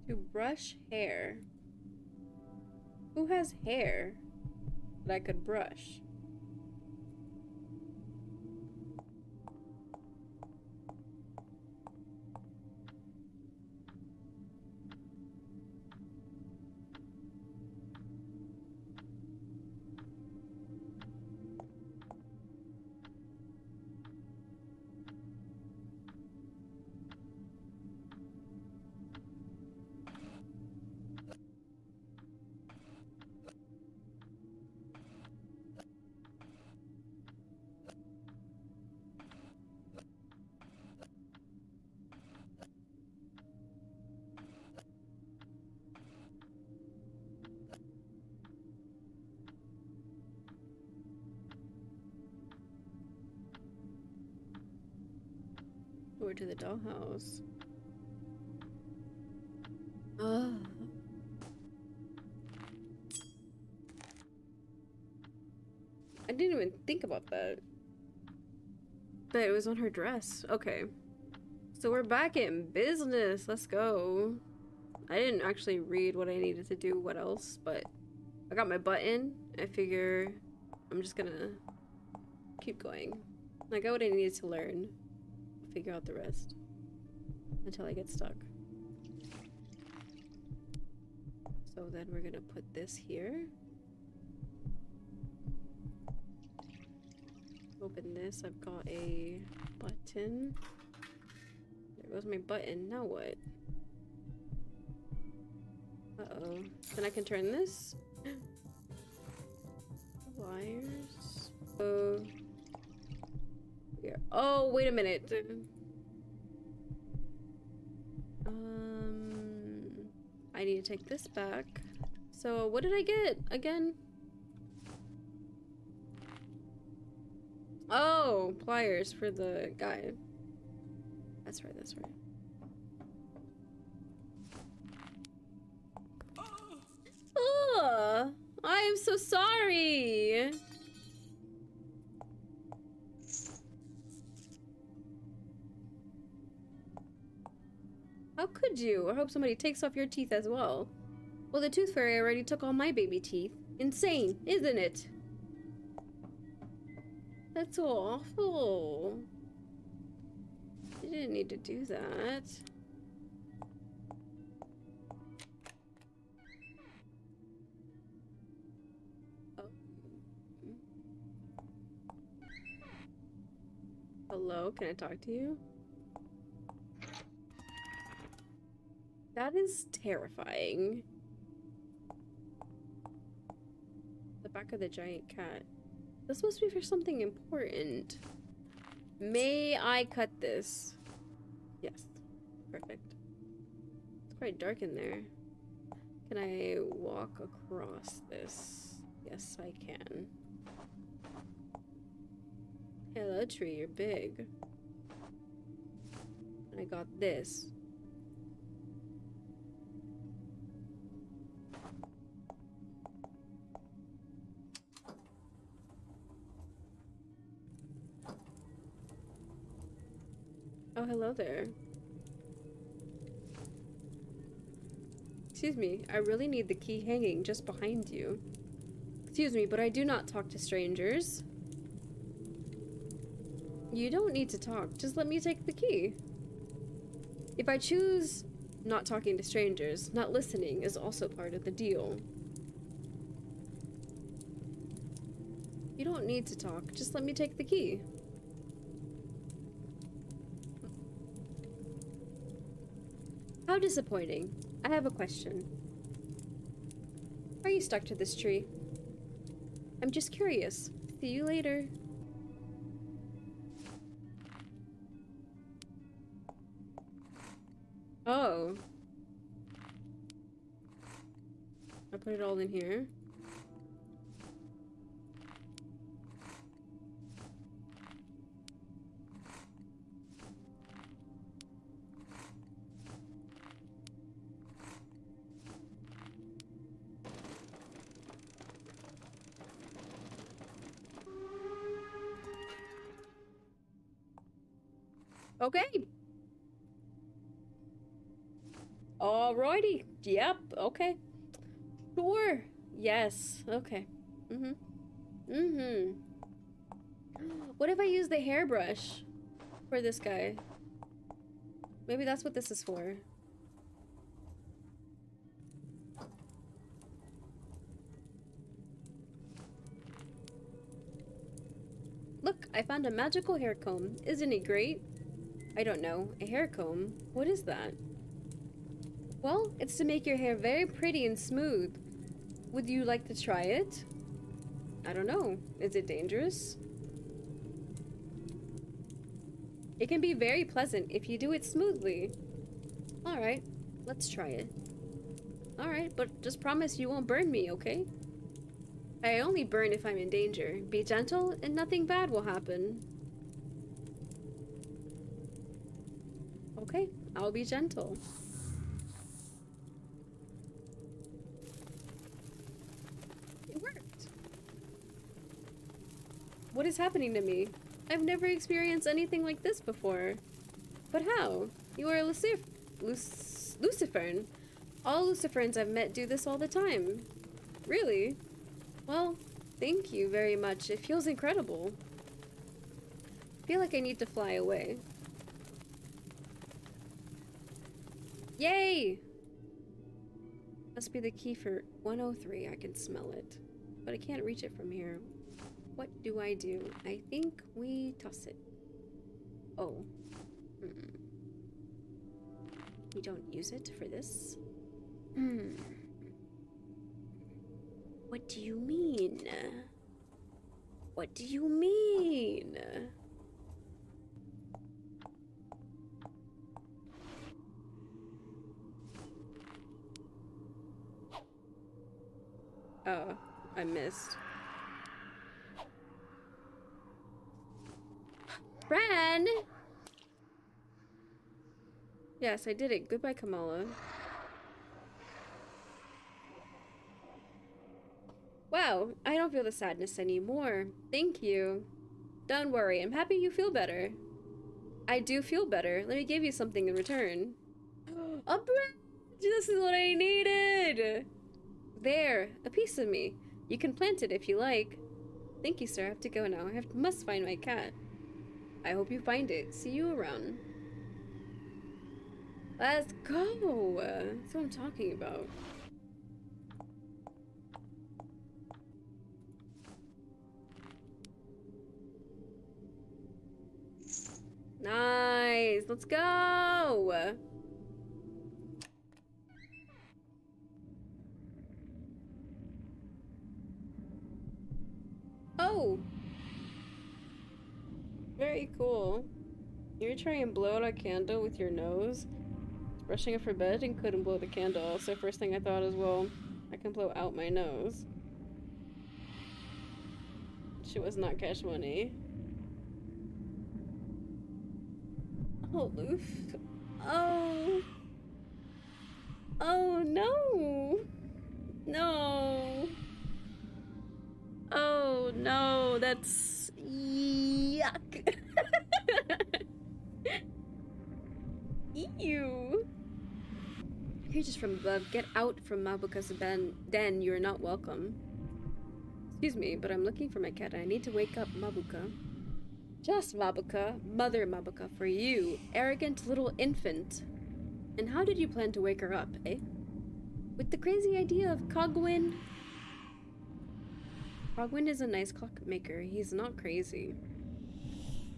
Speaker 1: To brush hair. Who has hair that I could brush? To the dollhouse. Ugh. I didn't even think about that. But it was on her dress. Okay. So we're back in business. Let's go. I didn't actually read what I needed to do, what else, but I got my button. I figure I'm just gonna keep going. I got what I needed to learn. Figure out the rest. Until I get stuck. So then we're gonna put this here. Open this. I've got a button. There goes my button. Now what? Uh-oh. Then I can turn this? Wires. Oh. Yeah. Oh, wait a minute. Um, I need to take this back. So what did I get again? Oh, pliers for the guy. That's right, that's right. Kamala! I am so sorry! How could you? I hope somebody takes off your teeth as well. Well, the tooth fairy already took all my baby teeth. Insane, isn't it? That's awful. You didn't need to do that. Oh. Hello, can I talk to you? That is terrifying. The back of the giant cat. This must be for something important. May I cut this? Yes. Perfect. It's quite dark in there. Can I walk across this? Yes, I can. Hello, tree, you're big. I got this. Oh, hello there. Excuse me, I really need the key hanging just behind you. Excuse me, but I do not talk to strangers. You don't need to talk, just let me take the key. If I choose not talking to strangers, not listening is also part of the deal. You don't need to talk, just let me take the key. Disappointing. I have a question. Are you stuck to this tree? I'm just curious. See you later. Oh. I put it all in here. Okay. Alrighty. Yep. Okay. Sure. Yes. Okay. Mm-hmm. Mm-hmm. What if I use the hairbrush for this guy? Maybe that's what this is for. Look, I found a magical hair comb. Isn't it great? I don't know. A hair comb? What is that? Well, it's to make your hair very pretty and smooth. Would you like to try it? I don't know. Is it dangerous? It can be very pleasant if you do it smoothly. Alright, let's try it. Alright, but just promise you won't burn me, okay? I only burn if I'm in danger. Be gentle and nothing bad will happen. Okay, I'll be gentle. It worked. What is happening to me? I've never experienced anything like this before. But how? You are a Lucif Luc Lucifern. All Luciferns I've met do this all the time. Really? Well, thank you very much. It feels incredible. I feel like I need to fly away. Yay! Must be the key for 103. I can smell it. But I can't reach it from here. What do I do? I think we toss it. Oh. Hmm. We don't use it for this? Hmm. What do you mean? What do you mean? Oh, I missed. Ren! Yes, I did it. Goodbye, Kamala. Wow, I don't feel the sadness anymore. Thank you. Don't worry, I'm happy you feel better. I do feel better. Let me give you something in return. A branch! This is what I needed! There, a piece of me. You can plant it if you like. Thank you, sir. I have to go now. I have, must find my cat. I hope you find it. See you around. Let's go! That's what I'm talking about. Nice! Let's go! Oh! Very cool. You're trying to blow out a candle with your nose? Brushing up for bed and couldn't blow the candle, so first thing I thought is, well, I can blow out my nose. She was not cash money. Oh, Loof. Oh. Oh, no. No. Oh, no. That's... Yuck. Ew. You're just from above. Get out from Mabuka's den. You're not welcome. Excuse me, but I'm looking for my cat. I need to wake up Mabuka. Just Mabuka, Mother Mabuka, for you, arrogant little infant. And how did you plan to wake her up, eh? With the crazy idea of Cogwin? Cogwin is a nice clockmaker. He's not crazy.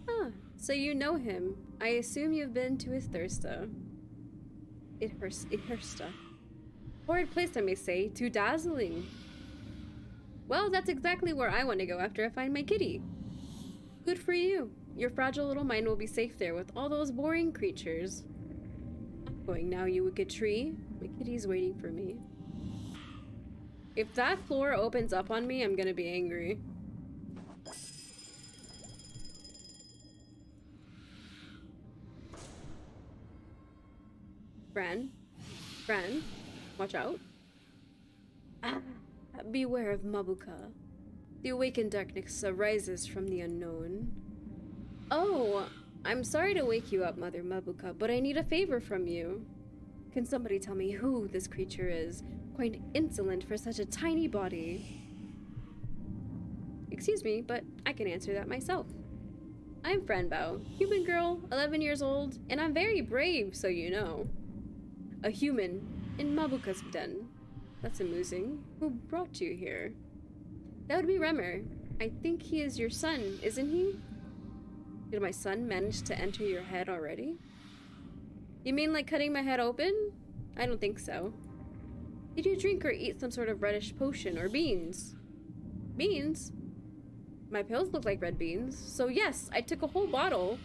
Speaker 1: Ah, so you know him. I assume you've been to his thirsta. It hurts. It hursta. Horrid place, I may say. Too dazzling. Well, that's exactly where I want to go after I find my kitty. Good for you. Your fragile little mind will be safe there with all those boring creatures. I'm going now, you wicked tree. My kitty's waiting for me. If that floor opens up on me, I'm gonna be angry. Bran. Bran. Watch out. Ah, beware of Mabuka. The awakened darkness arises from the unknown. Oh, I'm sorry to wake you up, Mother Mabuka, but I need a favor from you. Can somebody tell me who this creature is? Quite insolent for such a tiny body. Excuse me, but I can answer that myself. I'm Fran Bow, human girl, 11 years old, and I'm very brave, so you know. A human in Mabuka's den. That's amusing. Who brought you here? That would be Remor. I think he is your son, isn't he? Did my son manage to enter your head already? You mean like cutting my head open? I don't think so. Did you drink or eat some sort of reddish potion or beans? Beans? My pills look like red beans, so yes, I took a whole bottle.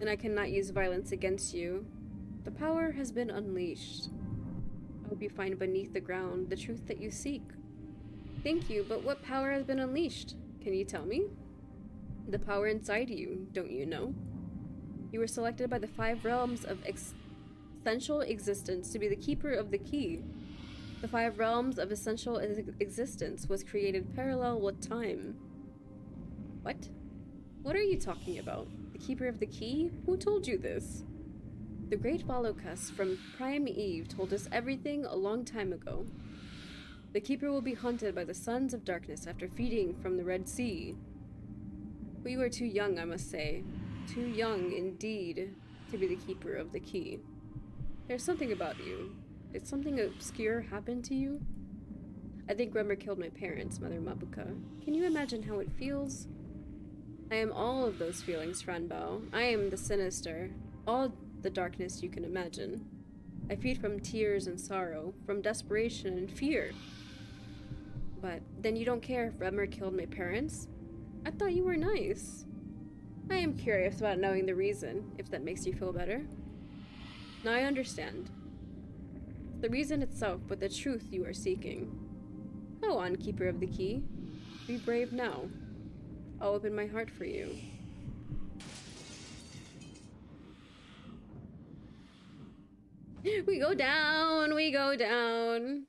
Speaker 1: And I cannot use violence against you. The power has been unleashed. I hope you find beneath the ground the truth that you seek. Thank you, but what power has been unleashed? Can you tell me? The power inside you, don't you know? You were selected by the five realms of essential existence to be the keeper of the key. The five realms of essential existence was created parallel with time. What? What are you talking about? The keeper of the key? Who told you this? The great Volokas from Prime Eve told us everything a long time ago. The keeper will be hunted by the sons of darkness after feeding from the Red Sea. We were too young, I must say. Too young, indeed, to be the keeper of the key. There's something about you. Did something obscure happen to you? I think Remor killed my parents, Mother Mabuka. Can you imagine how it feels? I am all of those feelings, Fran Bow. I am the sinister. All the darkness you can imagine. I feed from tears and sorrow, from desperation and fear. But then you don't care if Remor killed my parents? I thought you were nice. I am curious about knowing the reason, if that makes you feel better. Now I understand. The reason itself, but the truth you are seeking. Go on, Keeper of the Key. Be brave now. I'll open my heart for you. We go down, we go down.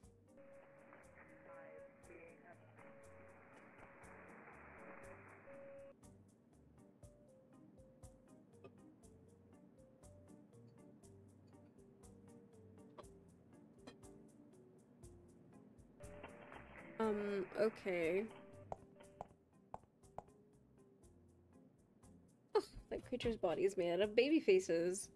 Speaker 1: Um, okay. Oh, that creature's body is made out of baby faces.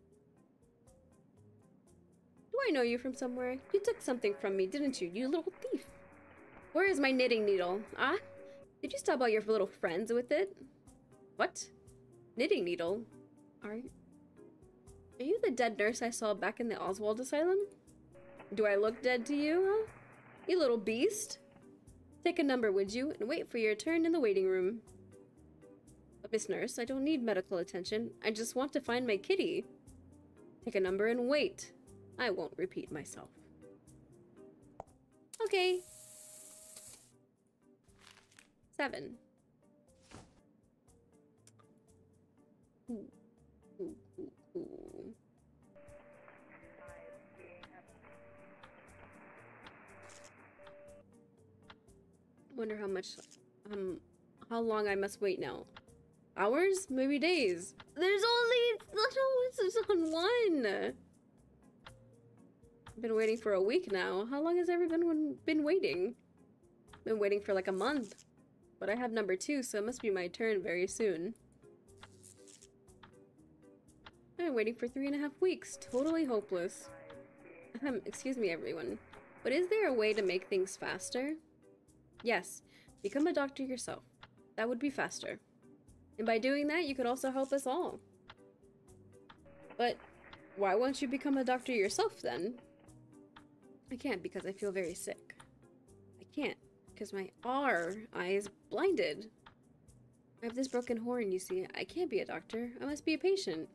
Speaker 1: Do I know you from somewhere? You took something from me, didn't you, you little thief? Where is my knitting needle? Ah? Did you stop all your little friends with it? What? Knitting needle? Are you... Are you the dead nurse I saw back in the Oswald Asylum? Do I look dead to you, huh? You little beast? Take a number, would you, and wait for your turn in the waiting room. But Miss Nurse, I don't need medical attention. I just want to find my kitty. Take a number and wait. I won't repeat myself. Okay. Seven. Wonder how much, um, how long I must wait now. Hours? Maybe days. There's only, there's on one. I've been waiting for a week now. How long has everyone been waiting? Been waiting for like a month. But I have number two, so it must be my turn very soon. I've been waiting for three and a half weeks. Totally hopeless. Excuse me, everyone. But is there a way to make things faster? Yes. Become a doctor yourself. That would be faster. And by doing that, you could also help us all. But why won't you become a doctor yourself then? I can't because I feel very sick. I can't because my R eye is blinded. I have this broken horn, you see. I can't be a doctor. I must be a patient.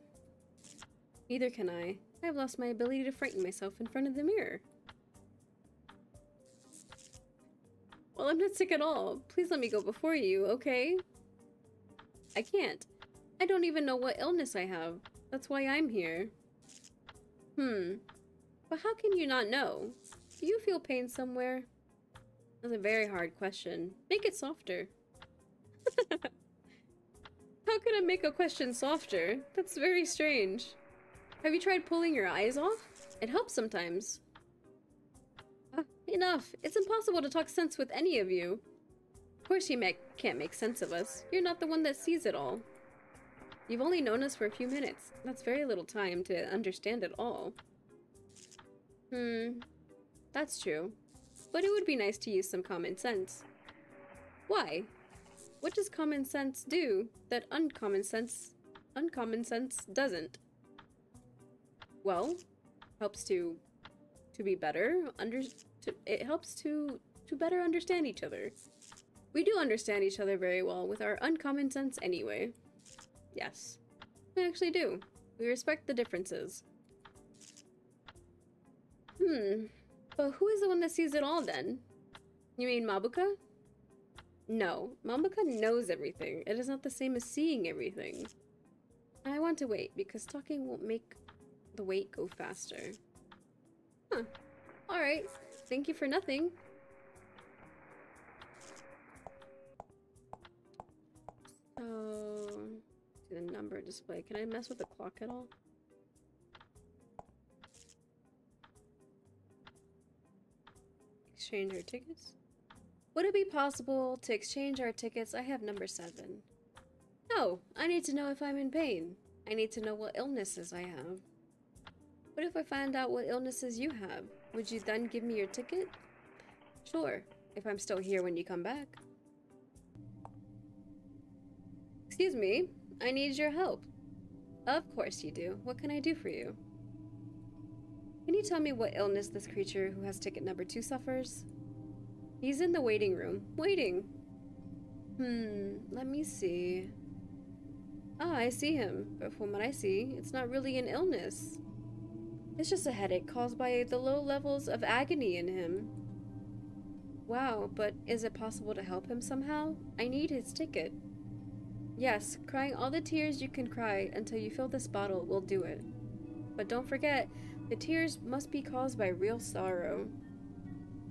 Speaker 1: Neither can I. I have lost my ability to frighten myself in front of the mirror. Well, I'm not sick at all. Please let me go before you, okay? I can't. I don't even know what illness I have. That's why I'm here. Hmm. But how can you not know? Do you feel pain somewhere? That's a very hard question. Make it softer. how can I make a question softer? That's very strange. Have you tried pulling your eyes off? It helps sometimes. Enough. It's impossible to talk sense with any of you. Of course you make, can't make sense of us. You're not the one that sees it all. You've only known us for a few minutes. That's very little time to understand it all. Hmm. That's true. But it would be nice to use some common sense. Why? What does common sense do that uncommon sense uncommon sense doesn't? Well, helps to to be better under to, it helps to to better understand each other. We do understand each other very well with our uncommon sense anyway. Yes. We actually do. We respect the differences. Hmm. But who is the one that sees it all then? You mean Mabuka? No. Mabuka knows everything. It is not the same as seeing everything. I want to wait because talking won't make the wait go faster. Huh. Alright. Thank you for nothing. So, the number display. Can I mess with the clock at all? Exchange our tickets? Would it be possible to exchange our tickets? I have number seven. No, I need to know if I'm in pain. I need to know what illnesses I have. What if I find out what illnesses you have? Would you then give me your ticket? Sure, if I'm still here when you come back. Excuse me, I need your help. Of course you do. What can I do for you? Can you tell me what illness this creature who has ticket number two suffers? He's in the waiting room. Waiting. Hmm, let me see. Ah, I see him, but from what I see, it's not really an illness. It's just a headache caused by the low levels of agony in him. Wow, but is it possible to help him somehow? I need his ticket. Yes, crying all the tears you can cry until you fill this bottle will do it. But don't forget, the tears must be caused by real sorrow.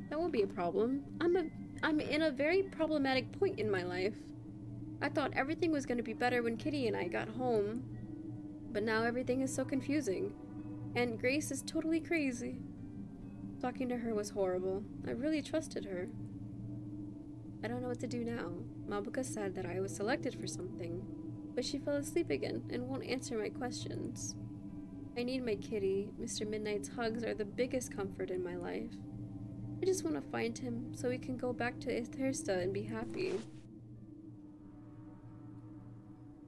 Speaker 1: That won't be a problem. I'm a I'm in a very problematic point in my life. I thought everything was going to be better when Kitty and I got home. But now everything is so confusing. And Grace is totally crazy. Talking to her was horrible. I really trusted her. I don't know what to do now. Mabuka said that I was selected for something, but she fell asleep again and won't answer my questions. I need my kitty. Mr. Midnight's hugs are the biggest comfort in my life. I just want to find him so we can go back to Ithersta and be happy.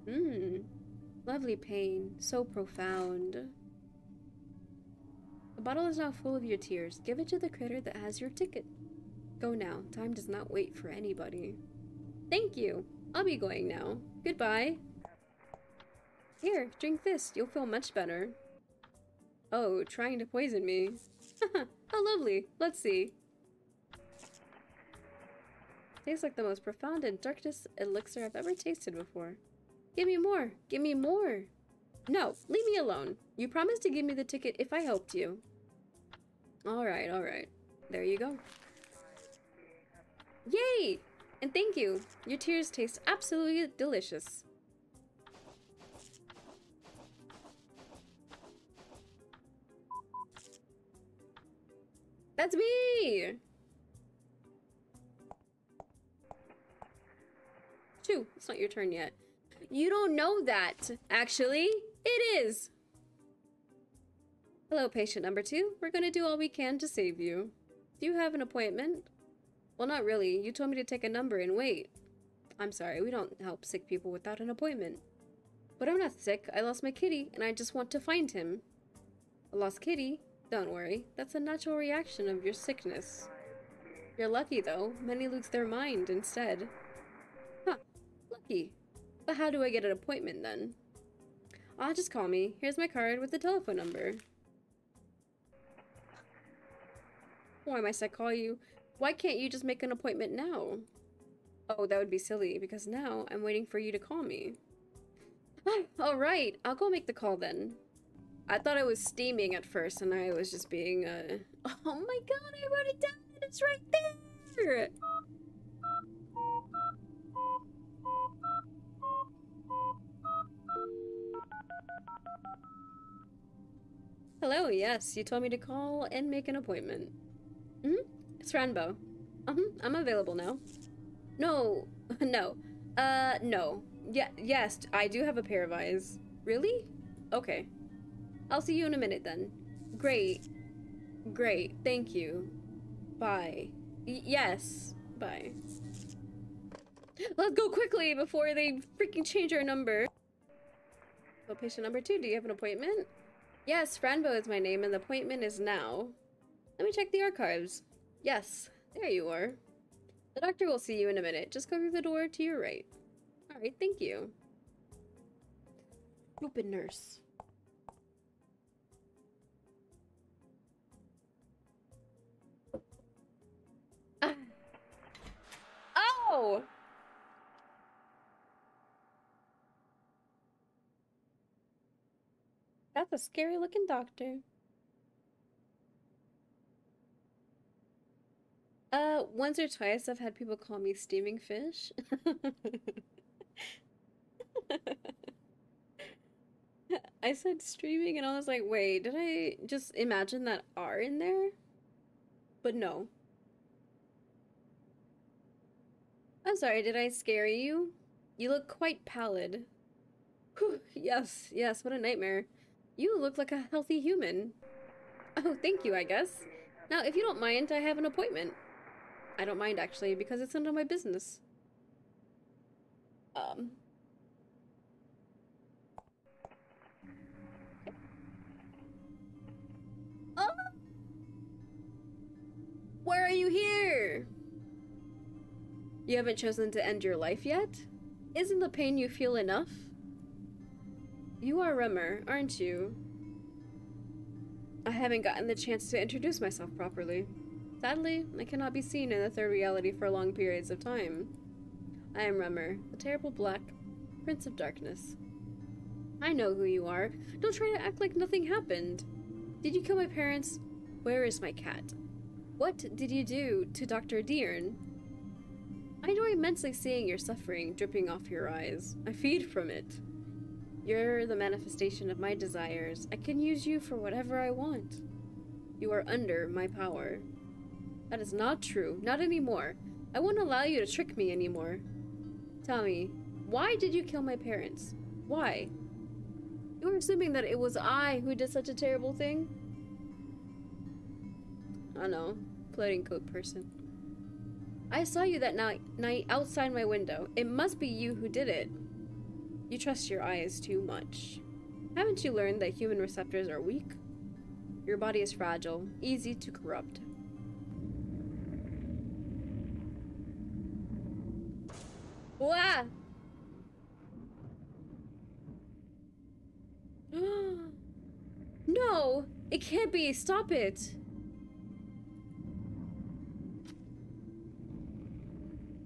Speaker 1: Mmm. Lovely pain. So profound. The bottle is now full of your tears. Give it to the critter that has your ticket. Go now. Time does not wait for anybody. Thank you. I'll be going now. Goodbye. Here, drink this. You'll feel much better. Oh, trying to poison me. How oh, lovely. Let's see. Tastes like the most profound and darkest elixir I've ever tasted before. Give me more. Give me more. No, leave me alone. You promised to give me the ticket if I helped you. Alright, alright. There you go. Yay! And thank you. Your tears taste absolutely delicious. That's me! Two. It's not your turn yet. You don't know that, actually. It is. Hello, patient number two. We're gonna do all we can to save you. Do you have an appointment? Well, not really. You told me to take a number and wait. I'm sorry, we don't help sick people without an appointment. But I'm not sick. I lost my kitty, and I just want to find him. A lost kitty? Don't worry. That's a natural reaction of your sickness. You're lucky, though. Many lose their mind instead. Huh. Lucky. But how do I get an appointment, then? Ah, just call me. Here's my card with the telephone number. Why must I call you? Why can't you just make an appointment now? Oh, that would be silly, because now I'm waiting for you to call me. Alright, I'll go make the call then. I thought I was steaming at first, and I was just being, uh... Oh my god, I wrote it down! It's right there! Hello, yes, you told me to call and make an appointment. Mm hmm? It's Fran Bow. Uh-huh, I'm available now. No, no. Uh, no. Yeah, yes, I do have a pair of eyes. Really? Okay. I'll see you in a minute then. Great. Great, thank you. Bye. Y yes, bye. Let's go quickly before they freaking change our number. Patient number two, do you have an appointment? Yes, Fran Bow is my name and the appointment is now. Let me check the archives. Yes, there you are. The doctor will see you in a minute. Just go through the door to your right. Alright, thank you. Open nurse. Ah. Oh! That's a scary looking doctor. Uh, once or twice I've had people call me steaming fish. I said streaming and I was like, wait, did I just imagine that R in there? But no. I'm sorry, did I scare you? You look quite pallid. Whew, yes, yes, what a nightmare. You look like a healthy human. Oh, thank you, I guess. Now, if you don't mind, I have an appointment. I don't mind, actually, because it's none of my business. Um... Oh! Why are you here? You haven't chosen to end your life yet? Isn't the pain you feel enough? You are Remor, aren't you? I haven't gotten the chance to introduce myself properly. Sadly, I cannot be seen in the third reality for long periods of time. I am Remor, the terrible black Prince of Darkness. I know who you are. Don't try to act like nothing happened. Did you kill my parents? Where is my cat? What did you do to Dr. Deern? I enjoy immensely seeing your suffering dripping off your eyes. I feed from it. You're the manifestation of my desires. I can use you for whatever I want. You are under my power. That is not true. Not anymore. I won't allow you to trick me anymore. Tell me, why did you kill my parents? Why? You were assuming that it was I who did such a terrible thing? I know, floating coat person. I saw you that night outside my window. It must be you who did it. You trust your eyes too much. Haven't you learned that human receptors are weak? Your body is fragile, easy to corrupt. Wah! no! It can't be! Stop it!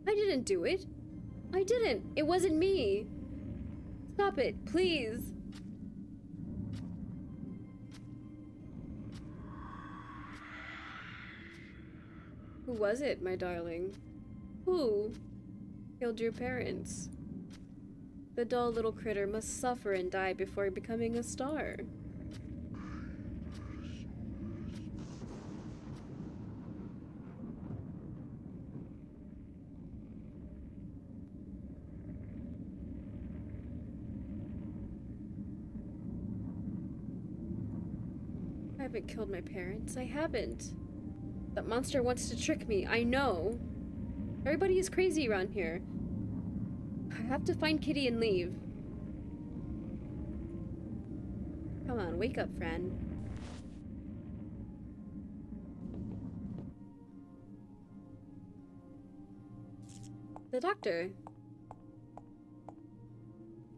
Speaker 1: I didn't do it. I didn't. It wasn't me. Stop it, please. Who was it, my darling? Who killed your parents? The dull little critter must suffer and die before becoming a star. Haven't killed my parents. I haven't. That monster wants to trick me. I know. Everybody is crazy around here. I have to find Kitty and leave. Come on, wake up, friend. The doctor.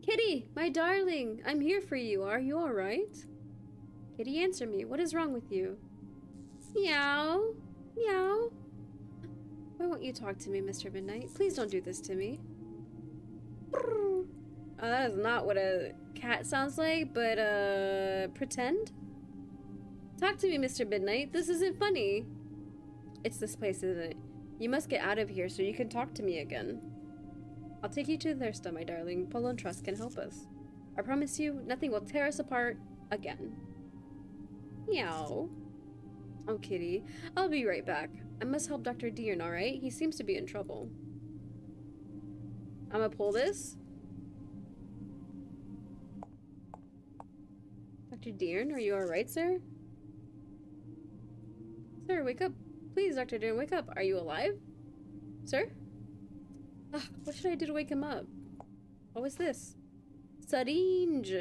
Speaker 1: Kitty, my darling, I'm here for you. Are you alright? Kitty, answer me. What is wrong with you? Meow. Meow. Why won't you talk to me, Mr. Midnight? Please don't do this to me. Oh, that is not what a cat sounds like, but, uh, pretend? Talk to me, Mr. Midnight. This isn't funny. It's this place, isn't it? You must get out of here so you can talk to me again. I'll take you to Ithersta, my darling. Palontras can help us. I promise you, nothing will tear us apart again. Meow. Oh, kitty. I'll be right back. I must help Dr. Deern, alright? He seems to be in trouble. I'm gonna pull this. Dr. Deern, are you alright, sir? Sir, wake up. Please, Dr. Deern, wake up. Are you alive? Sir? Ugh, what should I do to wake him up? What was this? Syringe.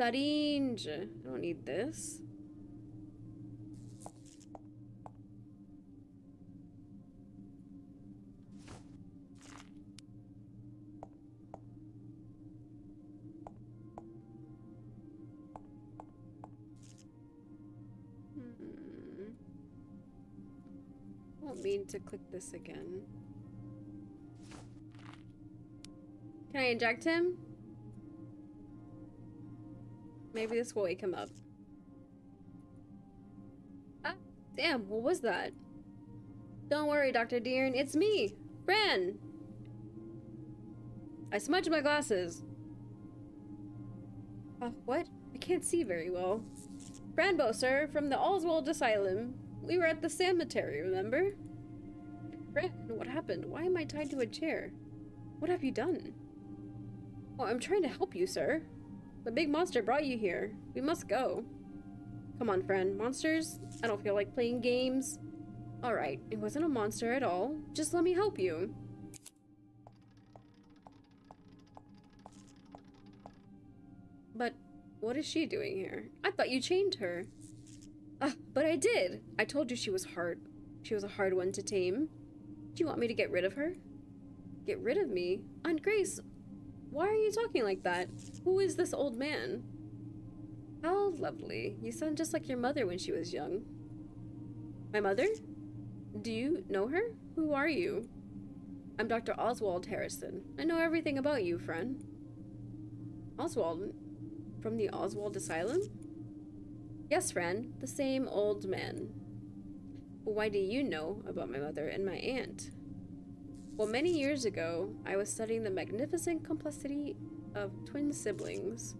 Speaker 1: Syringe. I don't need this. Hmm. Mean to click this again. Can I inject him? Maybe this will wake him up. Ah, damn, what was that? Don't worry, Dr. Deern, it's me, Fran. I smudged my glasses. Uh, what? I can't see very well. Fran Bow, sir, from the Oswald Asylum. We were at the cemetery, remember? Fran, what happened? Why am I tied to a chair? What have you done? Oh, I'm trying to help you, sir. The big monster brought you here. We must go. Come on, friend. Monsters? I don't feel like playing games. Alright, it wasn't a monster at all. Just let me help you. But what is she doing here? I thought you chained her. Ah, but I did. I told you she was hard. She was a hard one to tame. Do you want me to get rid of her? Get rid of me? Aunt Grace, why are you talking like that? Who is this old man? How lovely. You sound just like your mother when she was young. My mother? Do you know her? Who are you? I'm Dr. Oswald Harrison. I know everything about you, friend. Oswald? From the Oswald Asylum? Yes, friend. The same old man. But why do you know about my mother and my aunt? Well, many years ago, I was studying the magnificent complexity of twin siblings.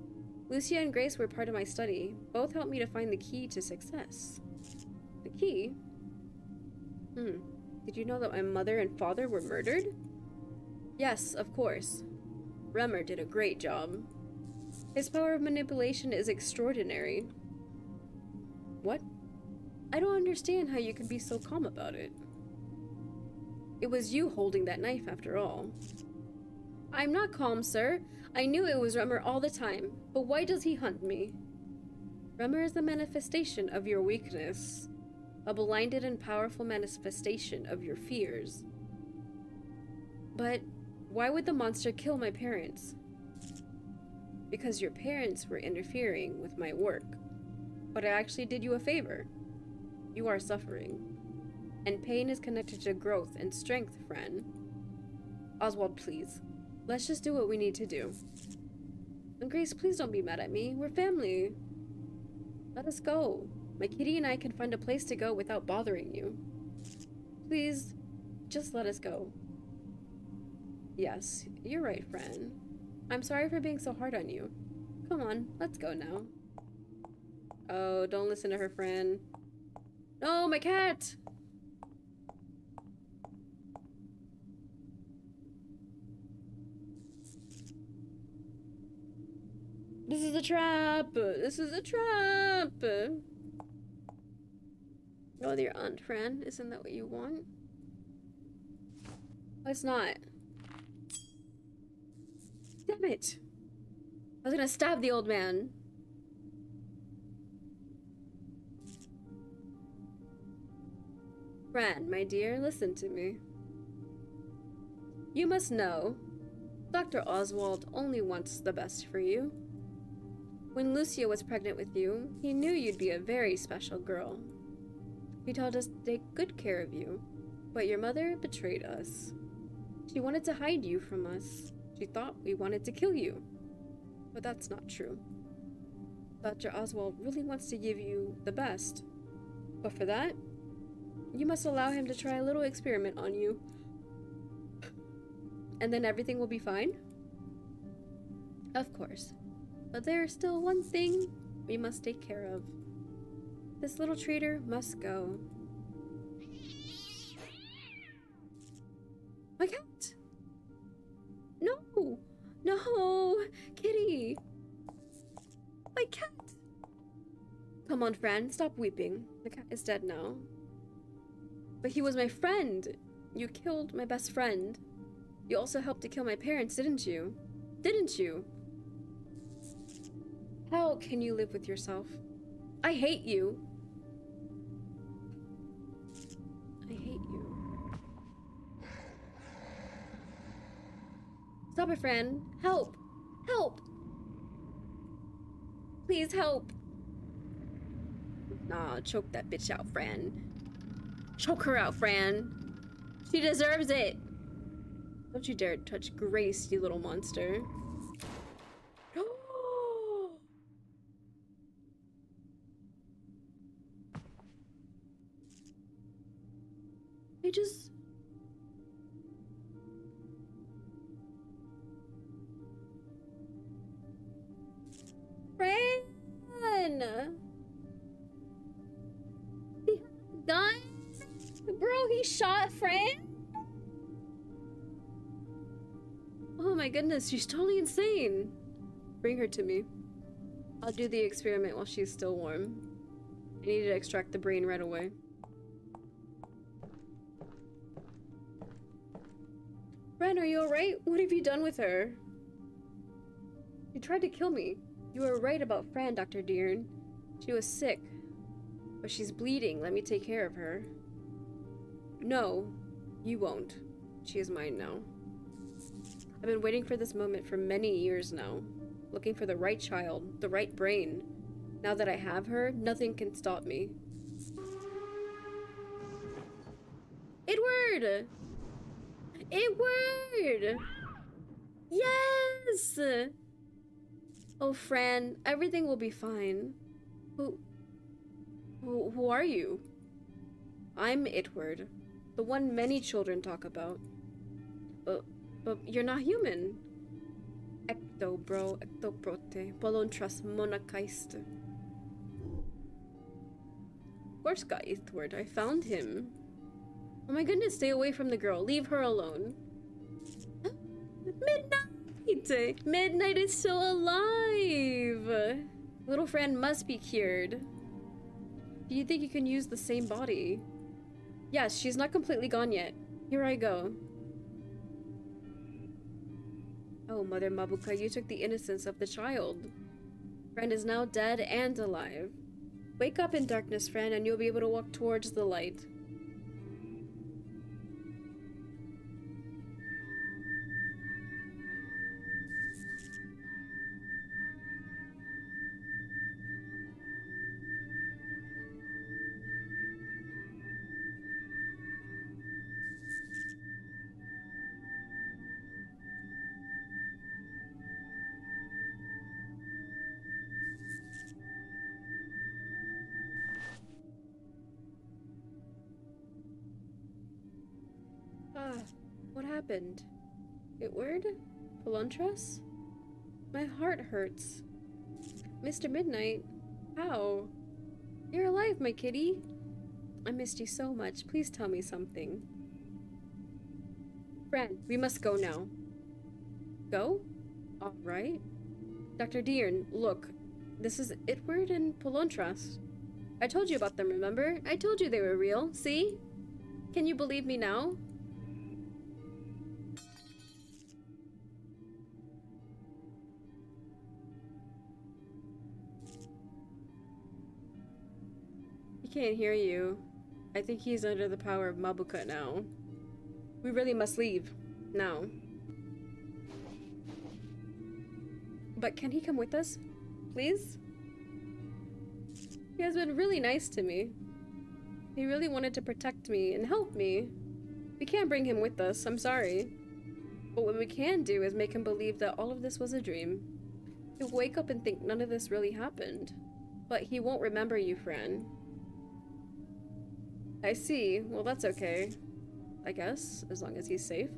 Speaker 1: Lucia and Grace were part of my study. Both helped me to find the key to success. The key? Hmm. Did you know that my mother and father were murdered? Yes, of course. Remor did a great job. His power of manipulation is extraordinary. What? I don't understand how you can be so calm about it. It was you holding that knife after all. I'm not calm, sir. I knew it was Remor all the time, but why does he hunt me? Remor is the manifestation of your weakness, a blinded and powerful manifestation of your fears. But why would the monster kill my parents? Because your parents were interfering with my work. But I actually did you a favor. You are suffering. And pain is connected to growth and strength, friend. Oswald, please. Let's just do what we need to do. And Grace, please don't be mad at me. We're family. Let us go. My kitty and I can find a place to go without bothering you. Please, just let us go. Yes, you're right, friend. I'm sorry for being so hard on you. Come on, let's go now. Oh, don't listen to her friend. No, my cat! This is a trap! This is a trap! Oh, your aunt, Fran. Isn't that what you want? Oh, it's not. Damn it! I was gonna stab the old man. Fran, my dear, listen to me. You must know, Dr. Oswald only wants the best for you. When Lucia was pregnant with you, he knew you'd be a very special girl. He told us to take good care of you, but your mother betrayed us. She wanted to hide you from us. She thought we wanted to kill you. But that's not true. Dr. Oswald really wants to give you the best. But for that, you must allow him to try a little experiment on you. And then everything will be fine? Of course. But there is still one thing we must take care of. This little traitor must go. My cat! No! No! Kitty! My cat! Come on, friend, stop weeping. The cat is dead now. But he was my friend! You killed my best friend. You also helped to kill my parents, didn't you? Didn't you? How can you live with yourself? I hate you. I hate you. Stop it, friend. Help! Help! Please help! Nah, choke that bitch out, Fran. Choke her out, Fran. She deserves it. Don't you dare touch Grace, you little monster. Just... Fran! He had a gun? Bro, he shot Fran? Oh my goodness, she's totally insane. Bring her to me. I'll do the experiment while she's still warm. I need to extract the brain right away. Ren, are you alright? What have you done with her? You tried to kill me. You were right about Fran, Dr. Deern. She was sick. But she's bleeding. Let me take care of her. No, you won't. She is mine now. I've been waiting for this moment for many years now. Looking for the right child, the right brain. Now that I have her, nothing can stop me. Itward! Itward! Yes! Oh, Fran, everything will be fine. Who, who, who are you? I'm Itward, the one many children talk about. But, but you're not human. Ecto, bro, ecto prote, Palontras course, got Itward. I found him. Oh my goodness, stay away from the girl. Leave her alone. Midnight! Midnight is still alive! Little friend must be cured. Do you think you can use the same body? Yes, she's not completely gone yet. Here I go. Oh, Mother Mabuka, you took the innocence of the child. Friend is now dead and alive. Wake up in darkness, friend, and you'll be able to walk towards the light. Happened? Itward? Palontras? My heart hurts. Mr. Midnight? How? You're alive, my kitty. I missed you so much. Please tell me something. Friend, we must go now. Go? Alright. Dr. Deern, look. This is Itward and Palontras. I told you about them, remember? I told you they were real. See? Can you believe me now? Can't hear you. I think he's under the power of Mabuka now. We really must leave. Now. But can he come with us? Please? He has been really nice to me. He really wanted to protect me and help me. We can't bring him with us, I'm sorry. But what we can do is make him believe that all of this was a dream. He'll wake up and think none of this really happened. But he won't remember you, Fran. I see. Well, that's okay. I guess, as long as he's safe.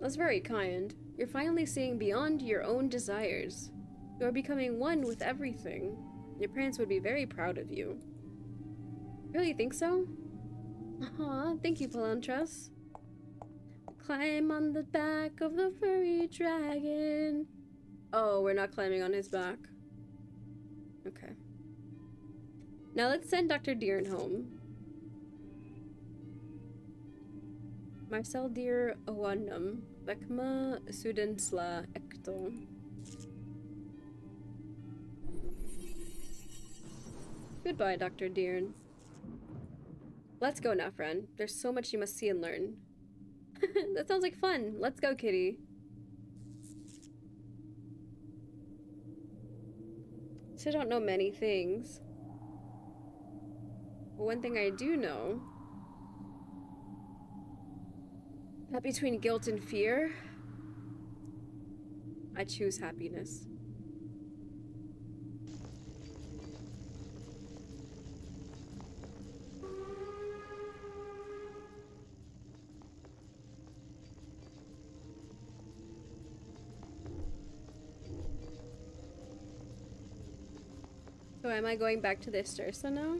Speaker 1: That's very kind. You're finally seeing beyond your own desires. You are becoming one with everything. Your parents would be very proud of you. Really think so? Aw, thank you, Palontras. Climb on the back of the furry dragon. Oh, we're not climbing on his back. Okay. Now let's send Dr. Deern home. Marcel Deer Awanam, Bekma Sudensla Ekto. Goodbye, Dr. Deern. Let's go now, friend. There's so much you must see and learn. that sounds like fun. Let's go, kitty. So I don't know many things. But one thing I do know that between guilt and fear, I choose happiness. So am I going back to the Estersa now?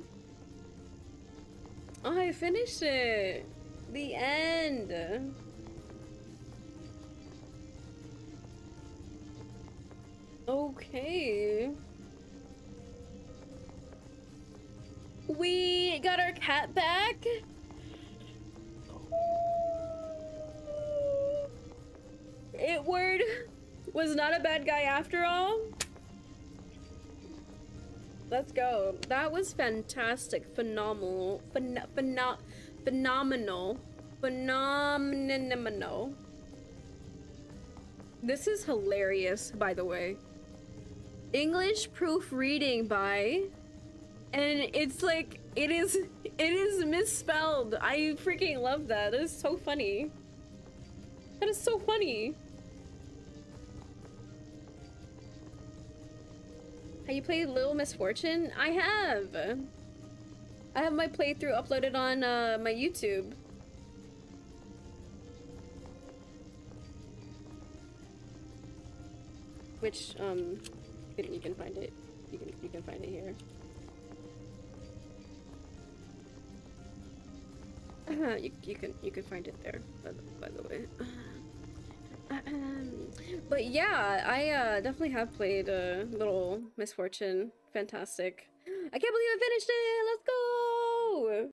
Speaker 1: I finished it. The end. Okay. We got our cat back. Itward was not a bad guy after all. Let's go. That was fantastic. Phenomenal. Phen pheno phenomenal. Phenomenal. This is hilarious, by the way. English proofreading by... And it's like, it is, it is misspelled. I freaking love that. That is so funny. That is so funny. Have you played Little Misfortune? I have. I have my playthrough uploaded on uh, my YouTube. Which, um, you can find it. You can, you can find it here. You, you can you can find it there, by the, by the way. but yeah, I uh, definitely have played uh, Little Misfortune. Fantastic. I can't believe I finished it! Let's go!